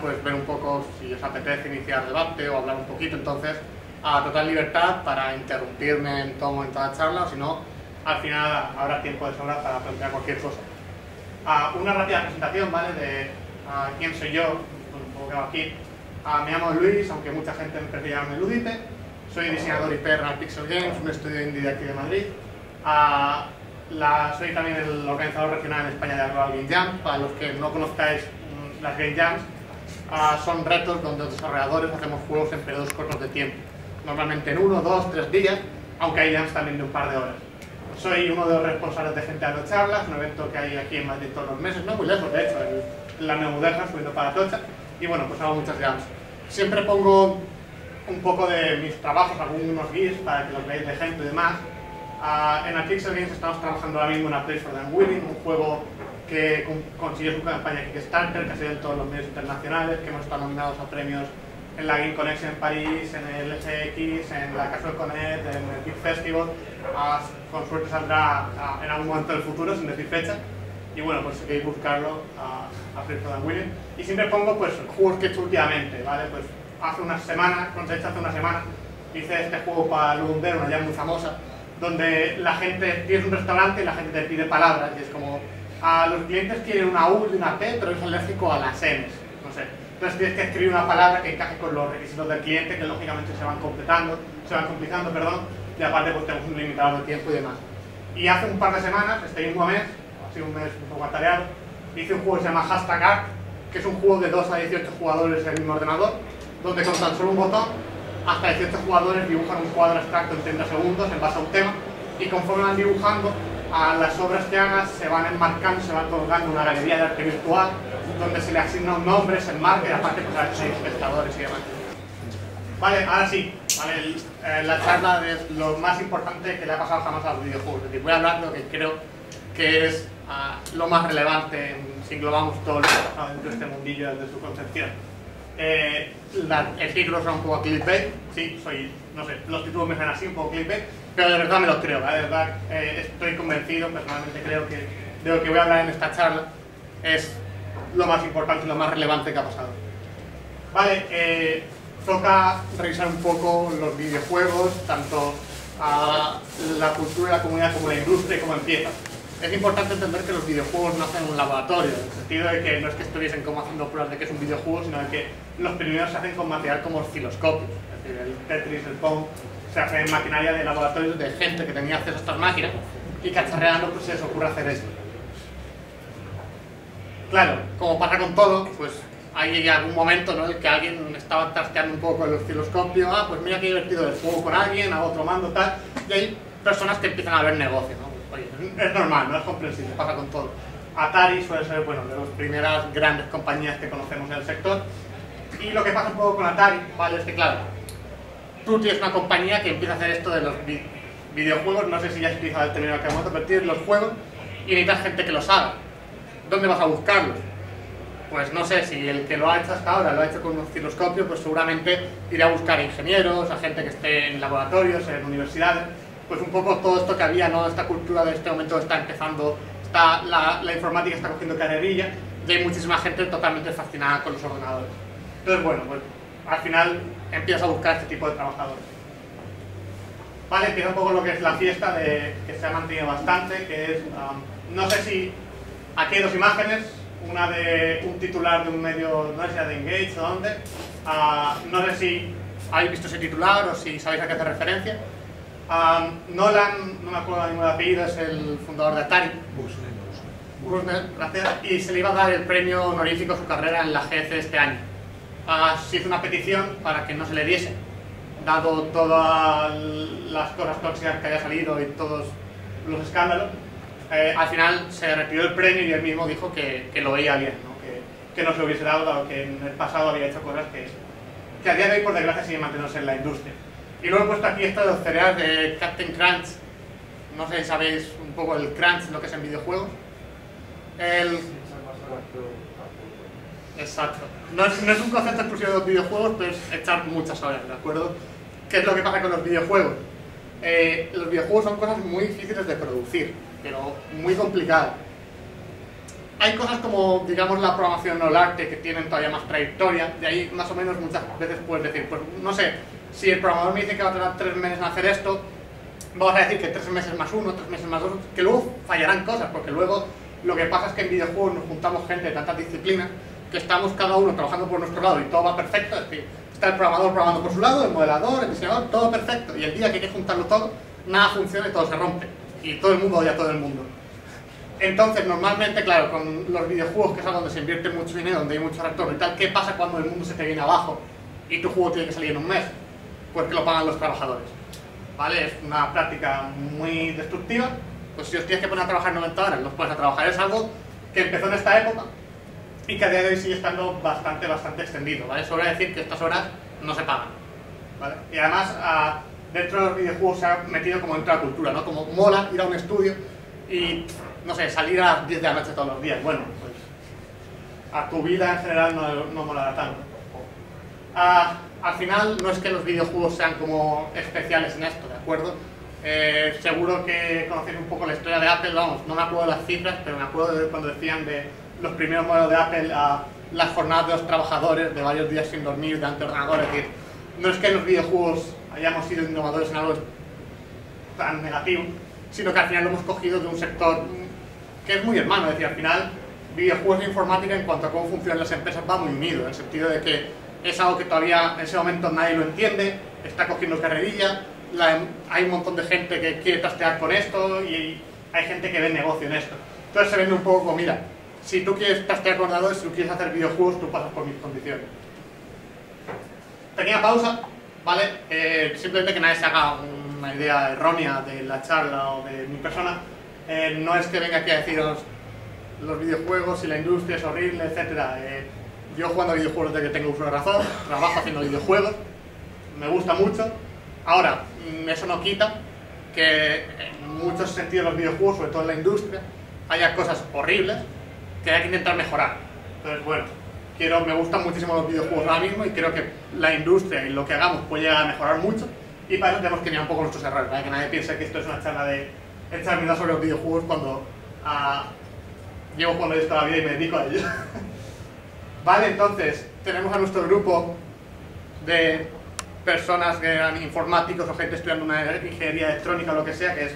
pues ver un poco si os apetece iniciar debate o hablar un poquito, entonces a total libertad para interrumpirme en todo momento de la charla o si no, al final habrá tiempo de sobra para plantear cualquier cosa. Ah, una rápida presentación, ¿vale? De ah, quién soy yo, un poco que aquí. Ah, me llamo Luis, aunque mucha gente me prefiere llamarme Ludite. Soy diseñador IP en Pixel Games, un estudio indie de aquí de Madrid. La, soy también el organizador regional en España de Global Game Jam. Para los que no conozcáis mm, las Game Jams, son retos donde los desarrolladores hacemos juegos en periodos cortos de tiempo normalmente en uno, dos, tres días, aunque hay jams también de un par de horas. Soy uno de los responsables de Gente a los Charlas, un evento que hay aquí en Madrid todos los meses, no muy lejos de hecho, en la Neumudeja, subiendo para Tocha, y bueno, pues hago muchas jams. Siempre pongo un poco de mis trabajos, algunos guías para que los veáis de ejemplo y demás. Uh, en Pixel Games estamos trabajando ahora mismo en A Place for the Winning, un juego que consiguió su campaña Kickstarter, que ha sido en todos los medios internacionales, que hemos estado nominados a premios en la Game Connection en París, en el SX, en la Casual Connect, en el Big Festival. con suerte saldrá en algún momento del futuro, sin decir fecha. Y bueno, pues si queréis buscarlo a, a Free William. Y siempre pongo pues juegos que he hecho últimamente, ¿vale? Pues hace unas semanas, con hecho hace una semana, hice este juego para Lunder, una ya muy famosa, donde la gente, tienes un restaurante y la gente te pide palabras y es como, a los clientes quieren una U y una P, pero es alérgico a las M's, no sé entonces tienes que escribir una palabra que encaje con los requisitos del cliente, que lógicamente se van completando, se van complicando, perdón, y aparte pues tenemos un limitado de tiempo y demás. Y hace un par de semanas, este mismo mes, sido un mes un poco atareado, hice un juego que se llama Hashtag Art, que es un juego de 2 a 18 jugadores en el mismo ordenador, donde con tan solo un botón, hasta 18 jugadores dibujan un cuadro abstracto en 30 segundos en base a un tema, y conforme van dibujando, a las obras que hagas se van enmarcando, se va otorgando una galería de arte virtual, donde se le asigna un nombre, se enmarca y aparte pues hay seis espectadores y demás. Vale, ahora sí, vale, eh, la charla es lo más importante que le ha pasado jamás a los videojuegos. Es decir, voy a hablar de lo que creo que es ah, lo más relevante si englobamos todo lo que ha pasado dentro de este mundillo desde su concepción. Eh, el título son un poco clickbait, sí, soy, no sé, los títulos me suenan así, un poco clickbait, pero de verdad me los creo, de verdad eh, estoy convencido, personalmente creo que de lo que voy a hablar en esta charla es lo más importante y lo más relevante que ha pasado. Vale, eh, toca revisar un poco los videojuegos, tanto a la cultura la comunidad como la industria y cómo empieza. Es importante entender que los videojuegos no hacen en un laboratorio, en el sentido de que no es que estuviesen como haciendo pruebas de que es un videojuego, sino de que los primeros se hacen con material como osciloscopios, es decir, el Tetris, el Pong, se hace en maquinaria de laboratorios de gente que tenía acceso a estas máquinas y cacharreando pues se les ocurre hacer esto. Claro, como pasa con todo, pues hay algún momento ¿no? en el que alguien estaba trasteando un poco el osciloscopio, ah, pues mira qué divertido el juego con alguien, a otro mando, tal, y hay personas que empiezan a ver negocio, ¿no? Oye, es normal, no es comprensible, pasa con todo. Atari suele ser, bueno, de las primeras grandes compañías que conocemos en el sector, y lo que pasa un poco con Atari, ¿vale? Es que, claro, tú tienes una compañía que empieza a hacer esto de los videojuegos, no sé si ya has utilizado el término vamos a tienes los juegos y necesitas gente que los haga. ¿dónde vas a buscarlos? Pues no sé, si el que lo ha hecho hasta ahora lo ha hecho con un osciloscopio, pues seguramente irá a buscar ingenieros, a gente que esté en laboratorios, en universidades, pues un poco todo esto que había, ¿no? Esta cultura de este momento está empezando, está, la, informática está cogiendo carrerilla y hay muchísima gente totalmente fascinada con los ordenadores. Entonces, bueno, pues al final empiezas a buscar este tipo de trabajadores. Vale, empieza un poco lo que es la fiesta de, que se ha mantenido bastante, que es, um, no sé si Aquí hay dos imágenes, una de un titular de un medio, no sé si de Engage o dónde. Uh, no sé si habéis visto ese titular o si sabéis a qué hace referencia. Uh, Nolan, no me acuerdo ningún apellido, es el fundador de Atari. Busner, gracias. Y se le iba a dar el premio honorífico a su carrera en la GC este año. Uh, se hizo una petición para que no se le diese, dado todas las cosas tóxicas que haya salido y todos los escándalos. Eh, al final se retiró el premio y él mismo dijo que, que lo veía bien, ¿no? Que, que, no se lo hubiese dado, dado que en el pasado había hecho cosas que, que a día de hoy, por desgracia, siguen manteniéndose en la industria. Y luego he puesto aquí esto de los cereales de Captain Crunch. No sé si sabéis un poco el crunch, lo que es en videojuegos. El... Exacto. No es, no es un concepto exclusivo de los videojuegos, pero es echar muchas horas, ¿de acuerdo? ¿Qué es lo que pasa con los videojuegos? Eh, los videojuegos son cosas muy difíciles de producir pero muy complicado. hay cosas como, digamos, la programación o el arte que tienen todavía más trayectoria, de ahí más o menos muchas veces puedes decir, pues no sé, si el programador me dice que va a tardar tres meses en hacer esto, vamos a decir que tres meses más uno, tres meses más dos, que luego fallarán cosas, porque luego lo que pasa es que en videojuegos nos juntamos gente de tantas disciplinas que estamos cada uno trabajando por nuestro lado y todo va perfecto, es decir, está el programador programando por su lado, el modelador, el diseñador, todo perfecto, y el día que hay que juntarlo todo, nada funciona y todo se rompe, y todo el mundo odia a todo el mundo. Entonces, normalmente, claro, con los videojuegos, que es donde se invierte mucho dinero, donde hay mucho retorno y tal, ¿qué pasa cuando el mundo se te viene abajo y tu juego tiene que salir en un mes? Pues que lo pagan los trabajadores. ¿Vale? Es una práctica muy destructiva. Pues si os tienes que poner a trabajar 90 horas, los pones a trabajar. Es algo que empezó en esta época que a día de hoy sigue estando bastante, bastante extendido. ¿vale? Sobra decir que estas horas no se pagan. ¿vale? Y además, a, dentro de los videojuegos se ha metido como dentro de la cultura, ¿no? Como mola ir a un estudio y no sé, salir a las 10 de la noche todos los días. Bueno, pues a tu vida en general no, no molará tanto. Ah, al final no es que los videojuegos sean como especiales en esto, ¿de acuerdo? Eh, seguro que conocéis un poco la historia de Apple, vamos, no me acuerdo de las cifras, pero me acuerdo de cuando decían de los primeros modelos de Apple a las jornadas de los trabajadores, de varios días sin dormir, delante de ordenadores, es decir, no es que los videojuegos hayamos sido innovadores en algo tan negativo, sino que al final lo hemos cogido de un sector que es muy hermano, es decir, al final videojuegos de informática en cuanto a cómo funcionan las empresas va muy unido, en el sentido de que es algo que todavía en ese momento nadie lo entiende, está cogiendo carrerilla, hay un montón de gente que quiere trastear con esto y hay gente que ve negocio en esto. Entonces se vende un poco como, mira, si tú quieres con ordenadores, si tú quieres hacer videojuegos, tú pasas por mis condiciones. Pequeña pausa, ¿vale? Eh, simplemente que nadie se haga una idea errónea de la charla o de mi persona. Eh, no es que venga aquí a deciros los videojuegos y la industria es horrible, etc. Eh, yo jugando a videojuegos desde que tengo uso de razón, trabajo haciendo videojuegos, me gusta mucho. Ahora, mm, eso no quita que en muchos sentidos los videojuegos, sobre todo en la industria, haya cosas horribles que hay que intentar mejorar. Entonces, bueno, quiero, me gustan muchísimo los videojuegos ahora mismo y creo que la industria y lo que hagamos puede llegar a mejorar mucho y para eso tenemos que mirar un poco nuestros errores, para que nadie piense que esto es una charla de echar mirada sobre los videojuegos cuando uh, llevo jugando esto toda la vida y me dedico a ello. vale, entonces, tenemos a nuestro grupo de personas que eran informáticos o gente estudiando una ingeniería electrónica o lo que sea, que es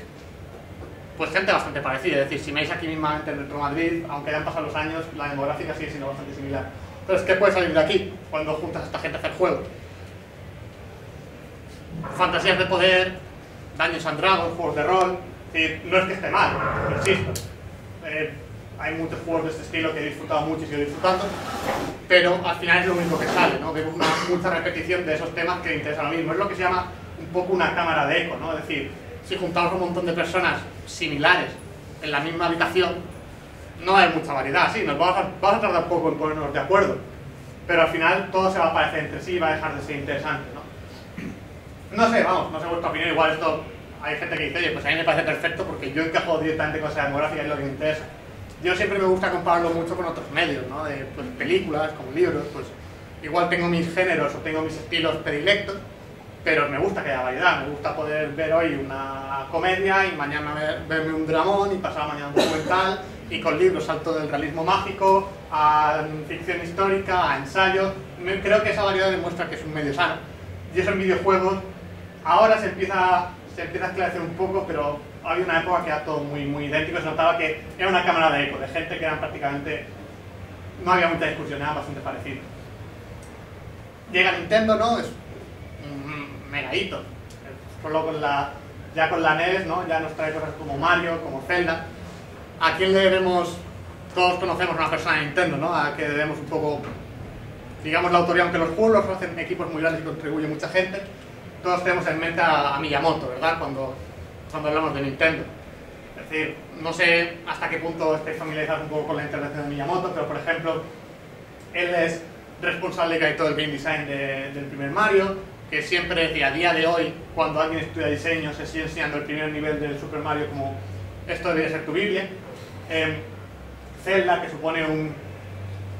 pues gente bastante parecida, es decir, si veis aquí mismamente en Retro Madrid, aunque hayan pasado los años, la demográfica sigue siendo bastante similar. Entonces, ¿qué puede salir de aquí cuando juntas a esta gente a hacer juegos? Fantasías de poder, Dungeons and Dragons, juegos de rol, no es que esté mal, insisto. Eh, hay muchos juegos de este estilo que he disfrutado mucho y sigo disfrutando, pero al final es lo único que sale, ¿no? Vemos una, mucha repetición de esos temas que interesan lo mismo. Es lo que se llama un poco una cámara de eco, ¿no? Es decir, si juntamos un montón de personas similares en la misma habitación, no hay mucha variedad, sí, nos vamos a, tardar poco en ponernos de acuerdo, pero al final todo se va a parecer entre sí y va a dejar de ser interesante, ¿no? No sé, vamos, no sé vuestra opinión, igual esto hay gente que dice, pues a mí me parece perfecto porque yo encajo directamente con esa demografía y es lo que me interesa. Yo siempre me gusta compararlo mucho con otros medios, ¿no? De pues, películas, con libros, pues igual tengo mis géneros o tengo mis estilos predilectos, pero me gusta que haya variedad, me gusta poder ver hoy una comedia y mañana verme un dramón y pasar mañana un documental y con libros salto del realismo mágico a ficción histórica, a ensayo. Creo que esa variedad demuestra que es un medio sano. Y eso en videojuegos ahora se empieza se empieza a esclarecer un poco, pero había una época que era todo muy, muy idéntico, se notaba que era una cámara de eco, de gente que eran prácticamente... no había mucha discusión, era bastante parecido. Llega Nintendo, ¿no? Un mega hito. Solo con la, ya con la NES, ¿no? Ya nos trae cosas como Mario, como Zelda. ¿A quién le debemos...? Todos conocemos a una persona de Nintendo, ¿no? A que debemos un poco, digamos, la autoría, aunque los juegos los hacen equipos muy grandes y contribuye mucha gente todos tenemos en mente a, Miyamoto, ¿verdad? Cuando, cuando hablamos de Nintendo. Es decir, no sé hasta qué punto estáis familiarizados un poco con la intervención de Miyamoto, pero por ejemplo, él es responsable de todo el game design del primer Mario, que siempre, decía, a día de hoy, cuando alguien estudia diseño, se sigue enseñando el primer nivel del Super Mario como esto debería ser tu Biblia. Eh, Zelda, que supone un,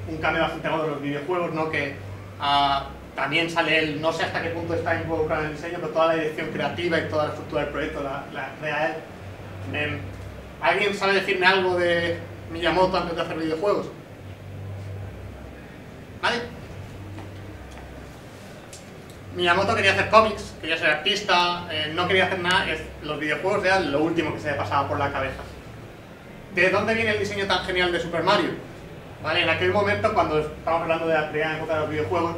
un cambio bastante de los videojuegos, ¿no? que a, también sale él, no sé hasta qué punto está involucrado en el diseño, pero toda la dirección creativa y toda la estructura del proyecto la, crea él. Em, ¿Alguien sabe decirme algo de Miyamoto antes de hacer videojuegos? ¿Nadie? Miyamoto quería hacer cómics, quería ser artista, eh, no quería hacer nada, es, los videojuegos eran lo último que se le pasaba por la cabeza. ¿De dónde viene el diseño tan genial de Super Mario? ¿Vale? En aquel momento, cuando estamos hablando de la primera época de los videojuegos,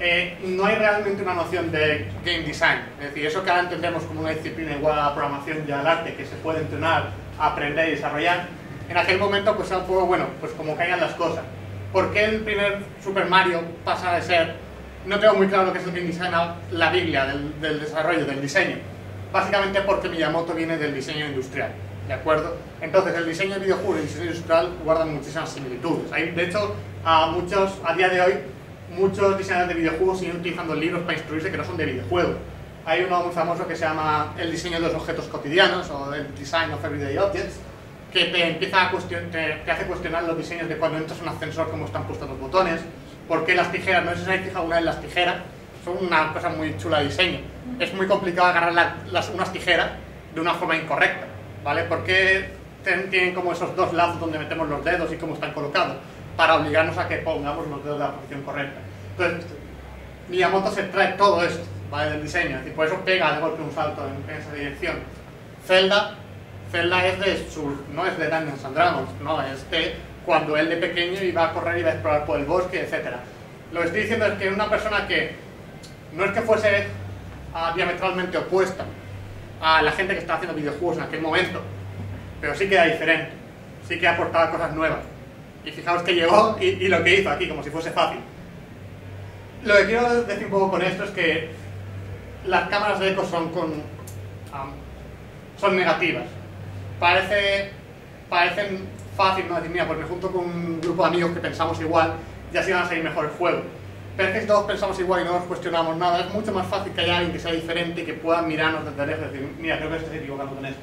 eh, no hay realmente una noción de game design. Es decir, eso que ahora entendemos como una disciplina igual a la programación y al arte, que se puede entrenar, aprender y desarrollar, en aquel momento pues era un poco, bueno, pues como caigan las cosas. ¿Por qué el primer Super Mario pasa de ser, no tengo muy claro lo que es el game design, la biblia del, desarrollo, del diseño? Básicamente porque Miyamoto viene del diseño industrial. ¿De acuerdo? Entonces, el diseño de videojuegos y el diseño industrial guardan muchísimas similitudes. Hay, de hecho, a muchos, a día de hoy, muchos diseñadores de videojuegos siguen utilizando libros para instruirse que no son de videojuegos. Hay uno muy famoso que se llama El diseño de los objetos cotidianos o el Design of Everyday Objects, que te empieza a te, hace cuestionar los diseños de cuando entras en un ascensor, cómo están puestos los botones, por qué las tijeras, no sé si se fijado una en las tijeras, son una cosa muy chula de diseño. Es muy complicado agarrar la, las, unas tijeras de una forma incorrecta, ¿vale? ¿Por qué tienen como esos dos lados donde metemos los dedos y cómo están colocados? Para obligarnos a que pongamos los dedos de la posición correcta. Entonces, Miyamoto se trae todo esto, ¿vale? Del diseño, y por eso pega de golpe un salto en, en esa dirección. Zelda Zelda es de sur, no es de Dungeons and Dragons, no, es de cuando él de pequeño iba a correr, iba a explorar por el bosque, etc. Lo que estoy diciendo es que una persona que no es que fuese uh, diametralmente opuesta a la gente que estaba haciendo videojuegos en aquel momento, pero sí que era diferente, sí que aportaba cosas nuevas. Y fijaos que llegó y, y lo que hizo aquí, como si fuese fácil. Lo que quiero decir un poco con esto es que las cámaras de eco son, con, um, son negativas parece, parecen fácil, ¿no? Decir, mira, pues junto con un grupo de amigos que pensamos igual y así van a salir mejor el juego. Pero es que si todos pensamos igual y no nos cuestionamos nada, es mucho más fácil que haya alguien que sea diferente y que pueda mirarnos desde lejos y decir, mira, creo que estoy equivocando con esto.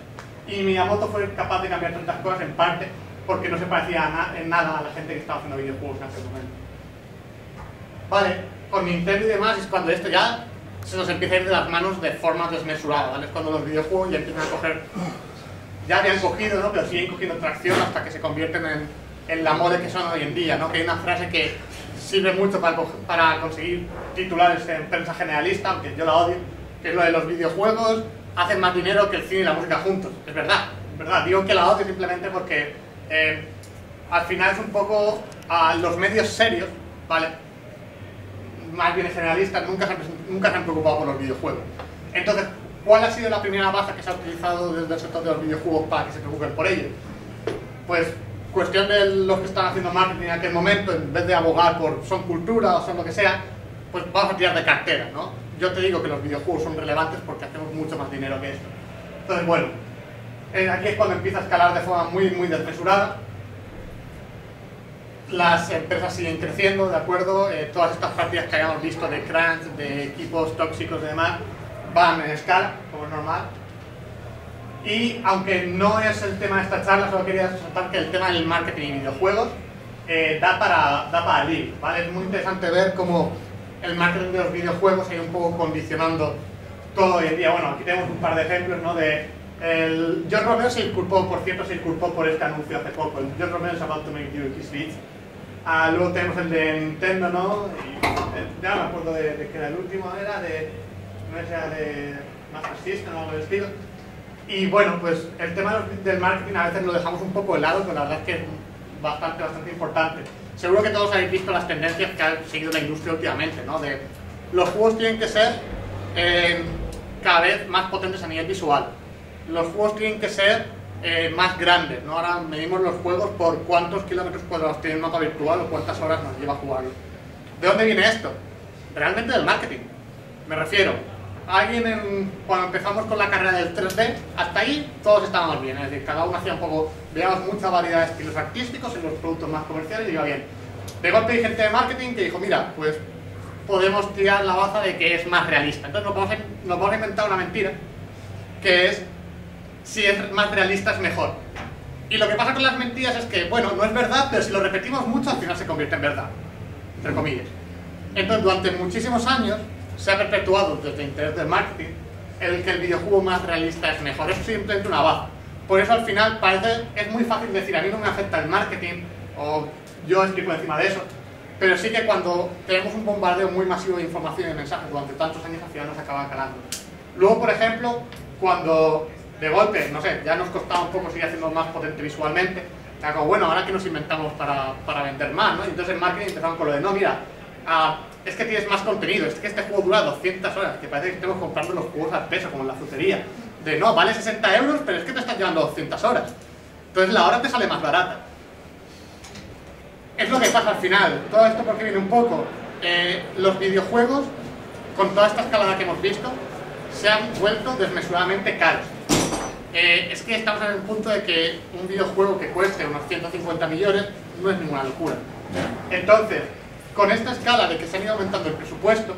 Y Miyamoto fue capaz de cambiar tantas cosas en parte porque no se parecía na en nada a la gente que estaba haciendo videojuegos en aquel momento. Vale, con Nintendo y demás es cuando esto ya se nos empieza a ir de las manos de forma desmesurada, ¿vale? Es cuando los videojuegos ya empiezan a coger ya habían cogido, ¿no? pero siguen cogiendo tracción hasta que se convierten en, en la moda que son hoy en día, ¿no? que hay una frase que sirve mucho para, para conseguir titulares en prensa generalista, aunque yo la odio, que es lo de los videojuegos hacen más dinero que el cine y la música juntos. Es verdad, es verdad. Digo que la odio simplemente porque eh, al final es un poco a los medios serios, ¿vale? Más bien generalistas, nunca se, han, nunca se han preocupado por los videojuegos. Entonces, ¿Cuál ha sido la primera baza que se ha utilizado desde el sector de los videojuegos para que se preocupen por ello? Pues cuestión de los que están haciendo marketing en aquel momento, en vez de abogar por son cultura o son lo que sea, pues vamos a tirar de cartera, ¿no? Yo te digo que los videojuegos son relevantes porque hacemos mucho más dinero que esto. Entonces, bueno, eh, aquí es cuando empieza a escalar de forma muy, muy desmesurada. Las empresas siguen creciendo, ¿de acuerdo? Eh, todas estas prácticas que hayamos visto de crunch, de equipos tóxicos y demás, van en escala, como es normal. Y aunque no es el tema de esta charla, solo quería resaltar que el tema del marketing y videojuegos eh, da para da para ir, ¿vale? Es muy interesante ver cómo el marketing de los videojuegos ha ido un poco condicionando todo hoy en día. Bueno, aquí tenemos un par de ejemplos, ¿no? De el John Romero se disculpó, por cierto, se disculpó por este anuncio hace poco. El John Romero es about to make you kiss beats. Ah, luego tenemos el de Nintendo, ¿no? Y, eh, ya me acuerdo de, de que era el último, era de no sea de Master System o algo del estilo. Y bueno, pues el tema del marketing a veces lo dejamos un poco de lado, pero la verdad es que es bastante, bastante importante. Seguro que todos habéis visto las tendencias que ha seguido la industria últimamente, ¿no? De los juegos tienen que ser eh, cada vez más potentes a nivel visual. Los juegos tienen que ser eh, más grandes, ¿no? Ahora medimos los juegos por cuántos kilómetros cuadrados tiene el mapa virtual o cuántas horas nos lleva a jugarlo. ¿De dónde viene esto? Realmente del marketing. Me refiero, alguien en, cuando empezamos con la carrera del 3D, hasta ahí todos estábamos bien, es decir, cada uno hacía un poco, veíamos mucha variedad de estilos artísticos en los productos más comerciales y iba bien. De golpe hay gente de marketing que dijo, mira, pues podemos tirar la baza de que es más realista. Entonces nos vamos, a, nos vamos a inventar una mentira, que es, si es más realista es mejor. Y lo que pasa con las mentiras es que, bueno, no es verdad, pero si lo repetimos mucho, al final se convierte en verdad, entre comillas. Entonces, durante muchísimos años, se ha perpetuado desde el interés del marketing el que el videojuego más realista es mejor. Eso es simplemente una baza. Por eso al final parece, es muy fácil decir, a mí no me afecta el marketing, o yo estoy por encima de eso, pero sí que cuando tenemos un bombardeo muy masivo de información y mensajes durante tantos años, al final nos acaba calando. Luego, por ejemplo, cuando de golpe, no sé, ya nos costaba un poco seguir haciendo más potente visualmente, como, bueno, ahora que nos inventamos para, para vender más, ¿no? Y entonces en marketing empezamos con lo de, no, mira, ah, es que tienes más contenido, es que este juego dura 200 horas, que parece que estemos comprando los juegos al peso, como en la frutería. De, no, vale 60 euros, pero es que te estás llevando 200 horas. Entonces la hora te sale más barata. Es lo que pasa al final. Todo esto porque viene un poco. Eh, los videojuegos, con toda esta escalada que hemos visto, se han vuelto desmesuradamente caros. Eh, es que estamos en el punto de que un videojuego que cueste unos 150 millones no es ninguna locura. Entonces, con esta escala de que se ha ido aumentando el presupuesto,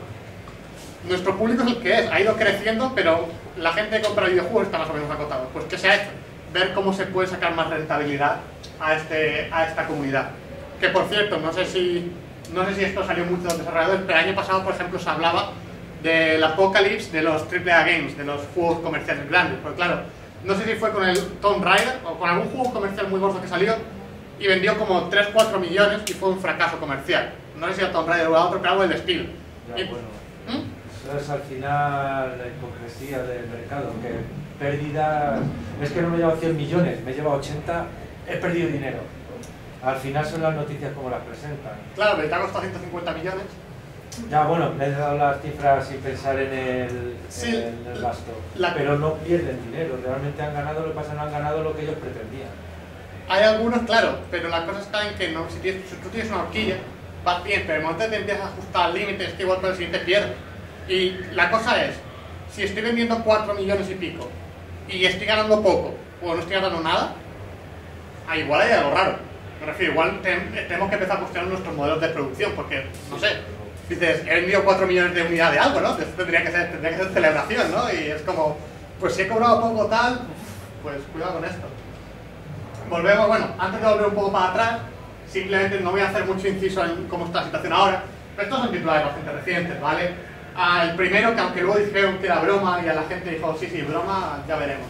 nuestro público es el que es, ha ido creciendo, pero la gente que compra videojuegos está más o menos acotado. Pues ¿qué se ha hecho? Ver cómo se puede sacar más rentabilidad a, este, a esta comunidad. Que por cierto, no sé si, no sé si esto salió mucho de los desarrolladores, pero el año pasado, por ejemplo, se hablaba del apocalipsis de los AAA games, de los juegos comerciales grandes. Porque claro, no sé si fue con el Tomb Raider o con algún juego comercial muy gordo que salió y vendió como 3-4 millones y fue un fracaso comercial. No sé si era Tomb Raider o otro, pero algo del estilo. Ya, bueno. ¿Mm? Eso es al final la hipocresía del mercado, que pérdida, es que no me he llevado 100 millones, me he llevado 80, he perdido dinero. Al final son las noticias como las presentan. Claro, pero te ha costado 150 millones. Ya, bueno, me he dado las cifras sin pensar en el, en el gasto. Pero no pierden dinero, realmente han ganado, lo que pasa no han ganado lo que ellos pretendían. Hay algunos, claro, pero la cosa está en que no, si, tienes, si tú tienes una horquilla, vas bien, pero el momento te empiezas a ajustar al límite es que igual para el siguiente pierdes. Y la cosa es, si estoy vendiendo 4 millones y pico y estoy ganando poco o no estoy ganando nada, ah, igual hay algo raro. Me refiero, igual tenemos que empezar a cuestionar nuestros modelos de producción, porque, no sé, dices, he vendido 4 millones de unidades de algo, ¿no? Esto tendría que ser, tendría que ser celebración, ¿no? Y es como, pues si he cobrado poco tal, pues cuidado con esto. Volvemos, bueno, antes de volver un poco para atrás, simplemente no voy a hacer mucho inciso en cómo está la situación ahora, pero estos son titulares bastante recientes, ¿vale? al primero, que aunque luego dijeron que era broma y a la gente dijo, sí, sí, broma, ya veremos.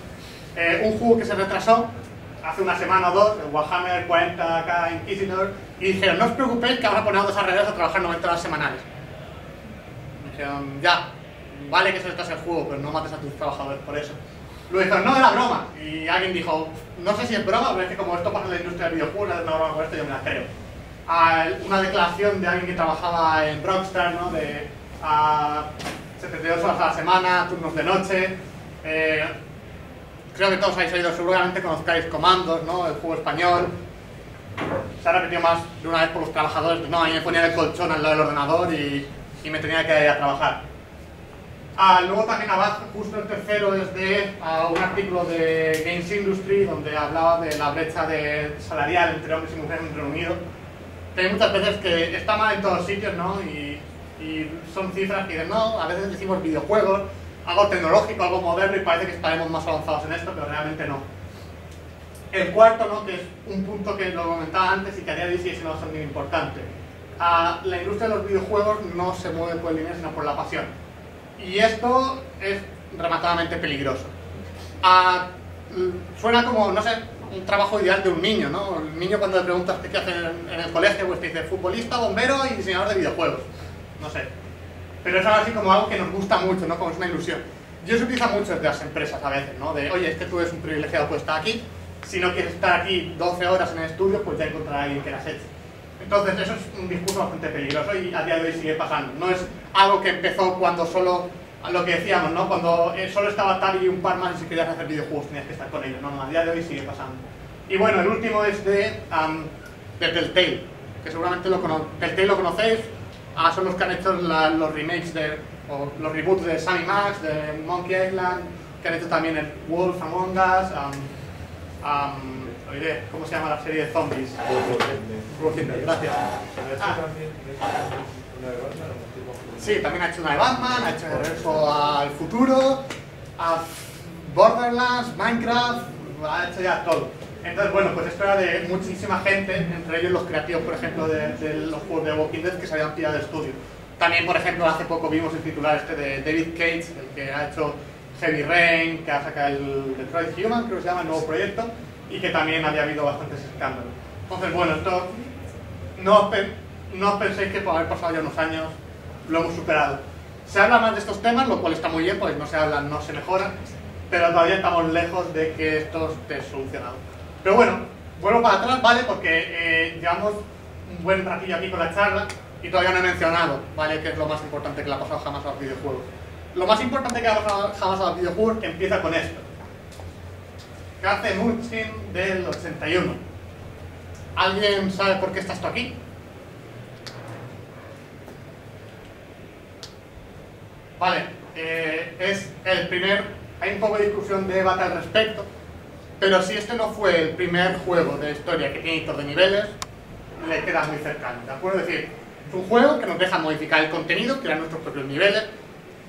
Eh, un juego que se retrasó hace una semana o dos, el Warhammer 40k Inquisitor, y dijeron, no os preocupéis que ahora ponemos a desarrolladores a trabajar 90 horas semanales. Dijeron, ya, vale que se retrase el juego, pero no mates a tus trabajadores por eso. Luego dijeron, no, era broma. Y alguien dijo, no sé si es broma, pero es que como esto pasa en la industria del videojuego, una broma con esto, yo me la creo. una declaración de alguien que trabajaba en Rockstar, ¿no? De, a 72 horas a la semana, turnos de noche. Eh, creo que todos habéis oído, seguramente conozcáis Comandos, ¿no? el juego español. Se ha repetido más de una vez por los trabajadores. No, a mí me ponía el colchón al lado del ordenador y, y me tenía que ir a trabajar. Ah, luego también abajo, justo el tercero es de ah, un artículo de Games Industry donde hablaba de la brecha de salarial entre hombres y mujeres en Reino Unido. Que hay muchas veces que está mal en todos sitios, ¿no? Y y son cifras que no, a veces decimos videojuegos, algo tecnológico, algo moderno y parece que estaremos más avanzados en esto, pero realmente no. El cuarto, ¿no? que es un punto que lo comentaba antes y que a día de hoy sigue siendo importante. la industria de los videojuegos no se mueve por el dinero, sino por la pasión. Y esto es rematadamente peligroso. suena como, no sé, un trabajo ideal de un niño, ¿no? El niño cuando le preguntas qué hace en, el colegio, pues te dice futbolista, bombero y diseñador de videojuegos no sé. Pero es algo así como algo que nos gusta mucho, ¿no? Como es una ilusión. Yo se utiliza mucho de las empresas a veces, ¿no? De, oye, es que tú eres un privilegiado por estar aquí, si no quieres estar aquí 12 horas en el estudio, pues ya encontrarás a alguien que las hecho. Entonces, eso es un discurso bastante peligroso y a día de hoy sigue pasando. No es algo que empezó cuando solo, lo que decíamos, ¿no? Cuando eh, solo estaba tal y un par más y si querías hacer videojuegos tenías que estar con ellos. No, no, a día de hoy sigue pasando. Y bueno, el último es de, um, de Telltale, que seguramente lo, cono Telltale lo conocéis, Ah, son los que han hecho los remakes de, o los reboots de Sammy Max, de Monkey Island, que han hecho también el Wolf Among Us, oiré, ¿cómo se llama la serie de zombies? gracias. Ah. Sí, también ha hecho una de Batman, ha hecho el regreso al futuro, a Borderlands, Minecraft, ha hecho ya todo. Entonces, bueno, pues esto era de muchísima gente, entre ellos los creativos, por ejemplo, de, los juegos de Walking Dead que se habían pillado de estudio. También, por ejemplo, hace poco vimos el titular este de David Cage, el que ha hecho Heavy Rain, que ha sacado el Detroit Human, creo que se llama, el nuevo proyecto, y que también había habido bastantes escándalos. Entonces, bueno, esto no os, no penséis que por haber pasado ya unos años lo hemos superado. Se habla más de estos temas, lo cual está muy bien, porque no se hablan, no se mejoran, pero todavía estamos lejos de que esto esté solucionado. Pero bueno, vuelvo para atrás, ¿vale? Porque eh, llevamos un buen ratillo aquí con la charla y todavía no he mencionado, ¿vale? Que es lo más importante que le ha pasado jamás a los videojuegos. Lo más importante que ha pasado jamás a los videojuegos empieza con esto. Kaze Muchin del 81. ¿Alguien sabe por qué está esto aquí? Vale, eh, es el primer... Hay un poco de discusión de debate al respecto, pero si este no fue el primer juego de historia que tiene hitos de niveles, le queda muy cercano, ¿de acuerdo? Es decir, es un juego que nos deja modificar el contenido, crear nuestros propios niveles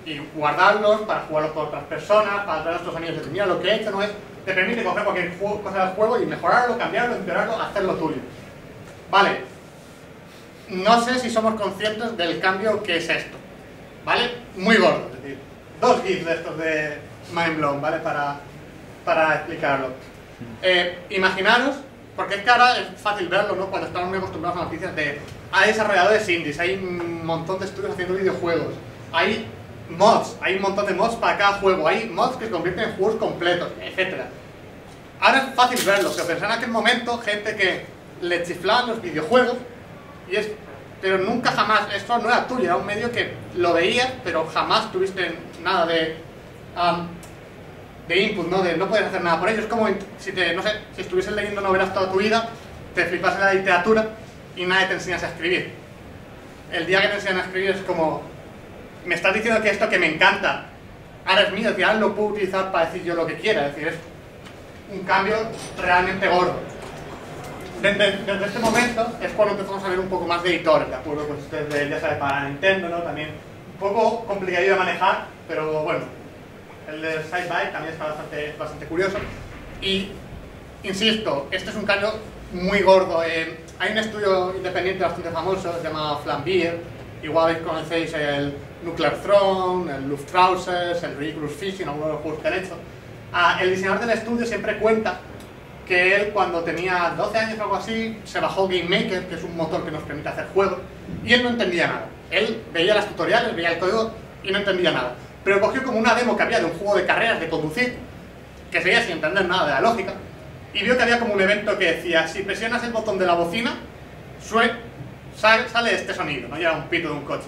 y guardarlos para jugarlos con otras personas, para traer a nuestros amigos de mira lo que he hecho, no es, te permite coger cualquier cosa del juego y mejorarlo, cambiarlo, empeorarlo, hacerlo tuyo. Vale, no sé si somos conscientes del cambio que es esto, ¿vale? Muy gordo, es decir, dos GIFs de estos de Mindblown, ¿vale? Para, para explicarlo. Eh, imaginaros, porque es que ahora es fácil verlo, ¿no? Cuando estamos muy acostumbrados a noticias de hay desarrolladores indies, hay un montón de estudios haciendo videojuegos, hay mods, hay un montón de mods para cada juego, hay mods que se convierten en juegos completos, etc. Ahora es fácil verlo, pero pensar en aquel momento gente que le chiflaban los videojuegos, y es, pero nunca jamás, esto no era tuyo, era un medio que lo veías, pero jamás tuviste nada de, de input, ¿no? De no puedes hacer nada por ello. Es como si, te, no sé, si estuvieses leyendo novelas toda tu vida, te flipas en la literatura y nadie te enseñas a escribir. El día que te enseñan a escribir es como, me estás diciendo que esto que me encanta, ahora es mío, decir, ahora lo puedo utilizar para decir yo lo que quiera, es decir, es un cambio realmente gordo. Desde, este momento es cuando empezamos a ver un poco más de editores, ¿de acuerdo? Pues ustedes ya saben, para Nintendo, ¿no? También un poco complicado de manejar, pero bueno, el de Side-By también está bastante, curioso. Y, insisto, este es un cambio muy gordo. Eh, hay un estudio independiente bastante famoso, llamado Flambeer, igual conocéis el Nuclear Throne, el Luftrausers, el Ridiculous Fishing, algunos de los juegos que han hecho. Ah, el diseñador del estudio siempre cuenta que él cuando tenía 12 años o algo así, se bajó Game Maker, que es un motor que nos permite hacer juegos, y él no entendía nada. Él veía las tutoriales, veía el código y no entendía nada. Pero cogió como una demo que había de un juego de carreras de conducir, que seguía sin entender nada de la lógica, y vio que había como un evento que decía, si presionas el botón de la bocina, sale este sonido, ¿no? Y era un pito de un coche.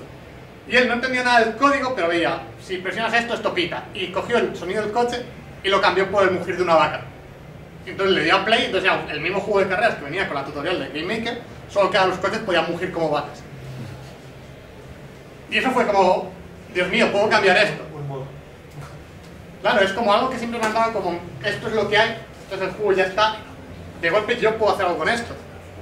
Y él no entendía nada del código, pero veía, si presionas esto, esto pita. Y cogió el sonido del coche y lo cambió por el mugir de una vaca. Entonces le dio a play, entonces ya el mismo juego de carreras que venía con la tutorial de Game Maker, solo que ahora los coches podían mugir como vacas. Y eso fue como, Dios mío, ¿puedo cambiar esto? Claro, es como algo que siempre me andaba como, esto es lo que hay, esto es el juego, ya está. De golpe yo puedo hacer algo con esto.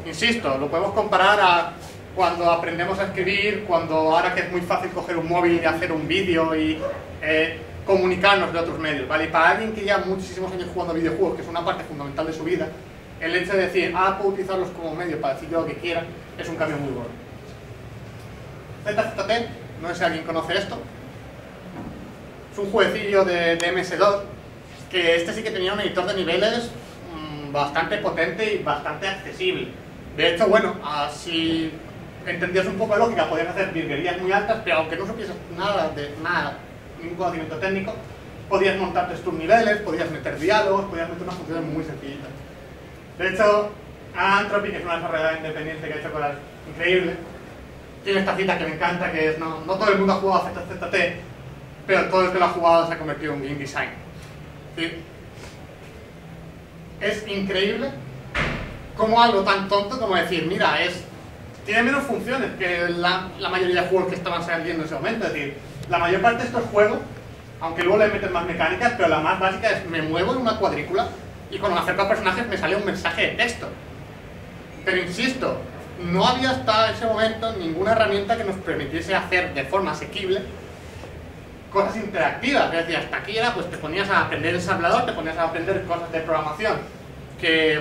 Insisto, lo podemos comparar a cuando aprendemos a escribir, cuando ahora que es muy fácil coger un móvil y hacer un vídeo y eh, comunicarnos de otros medios, ¿vale? Y para alguien que lleva muchísimos años jugando videojuegos, que es una parte fundamental de su vida, el hecho de decir, ah, puedo utilizarlos como medio para decir yo lo que quiera, es un cambio muy bueno. ZZT, no sé si alguien conoce esto, es un jueguecillo de, MS2, que este sí que tenía un editor de niveles mm, bastante potente y bastante accesible. De hecho, bueno, si entendías un poco de lógica, podías hacer virguerías muy altas, pero aunque no supieses nada de nada, ningún conocimiento técnico, podías montarte tus niveles, podías meter diálogos, podías meter unas funciones muy sencillitas. De hecho, Antropy, que es una desarrolladora independiente que ha hecho cosas increíbles, tiene esta cita que me encanta, que es, no, no todo el mundo ha jugado a ZZT, pero todo el que lo ha jugado se ha convertido en game design. Es increíble como algo tan tonto como decir, mira, es tiene menos funciones que la, mayoría de juegos que estaban saliendo en ese momento. Es decir, la mayor parte de estos juegos, aunque luego le meten más mecánicas, pero la más básica es me muevo en una cuadrícula y cuando me acerco a personajes me sale un mensaje de texto. Pero insisto, no había hasta ese momento ninguna herramienta que nos permitiese hacer de forma asequible cosas interactivas. Es decir, hasta aquí era, pues te ponías a aprender ensamblador, te ponías a aprender cosas de programación que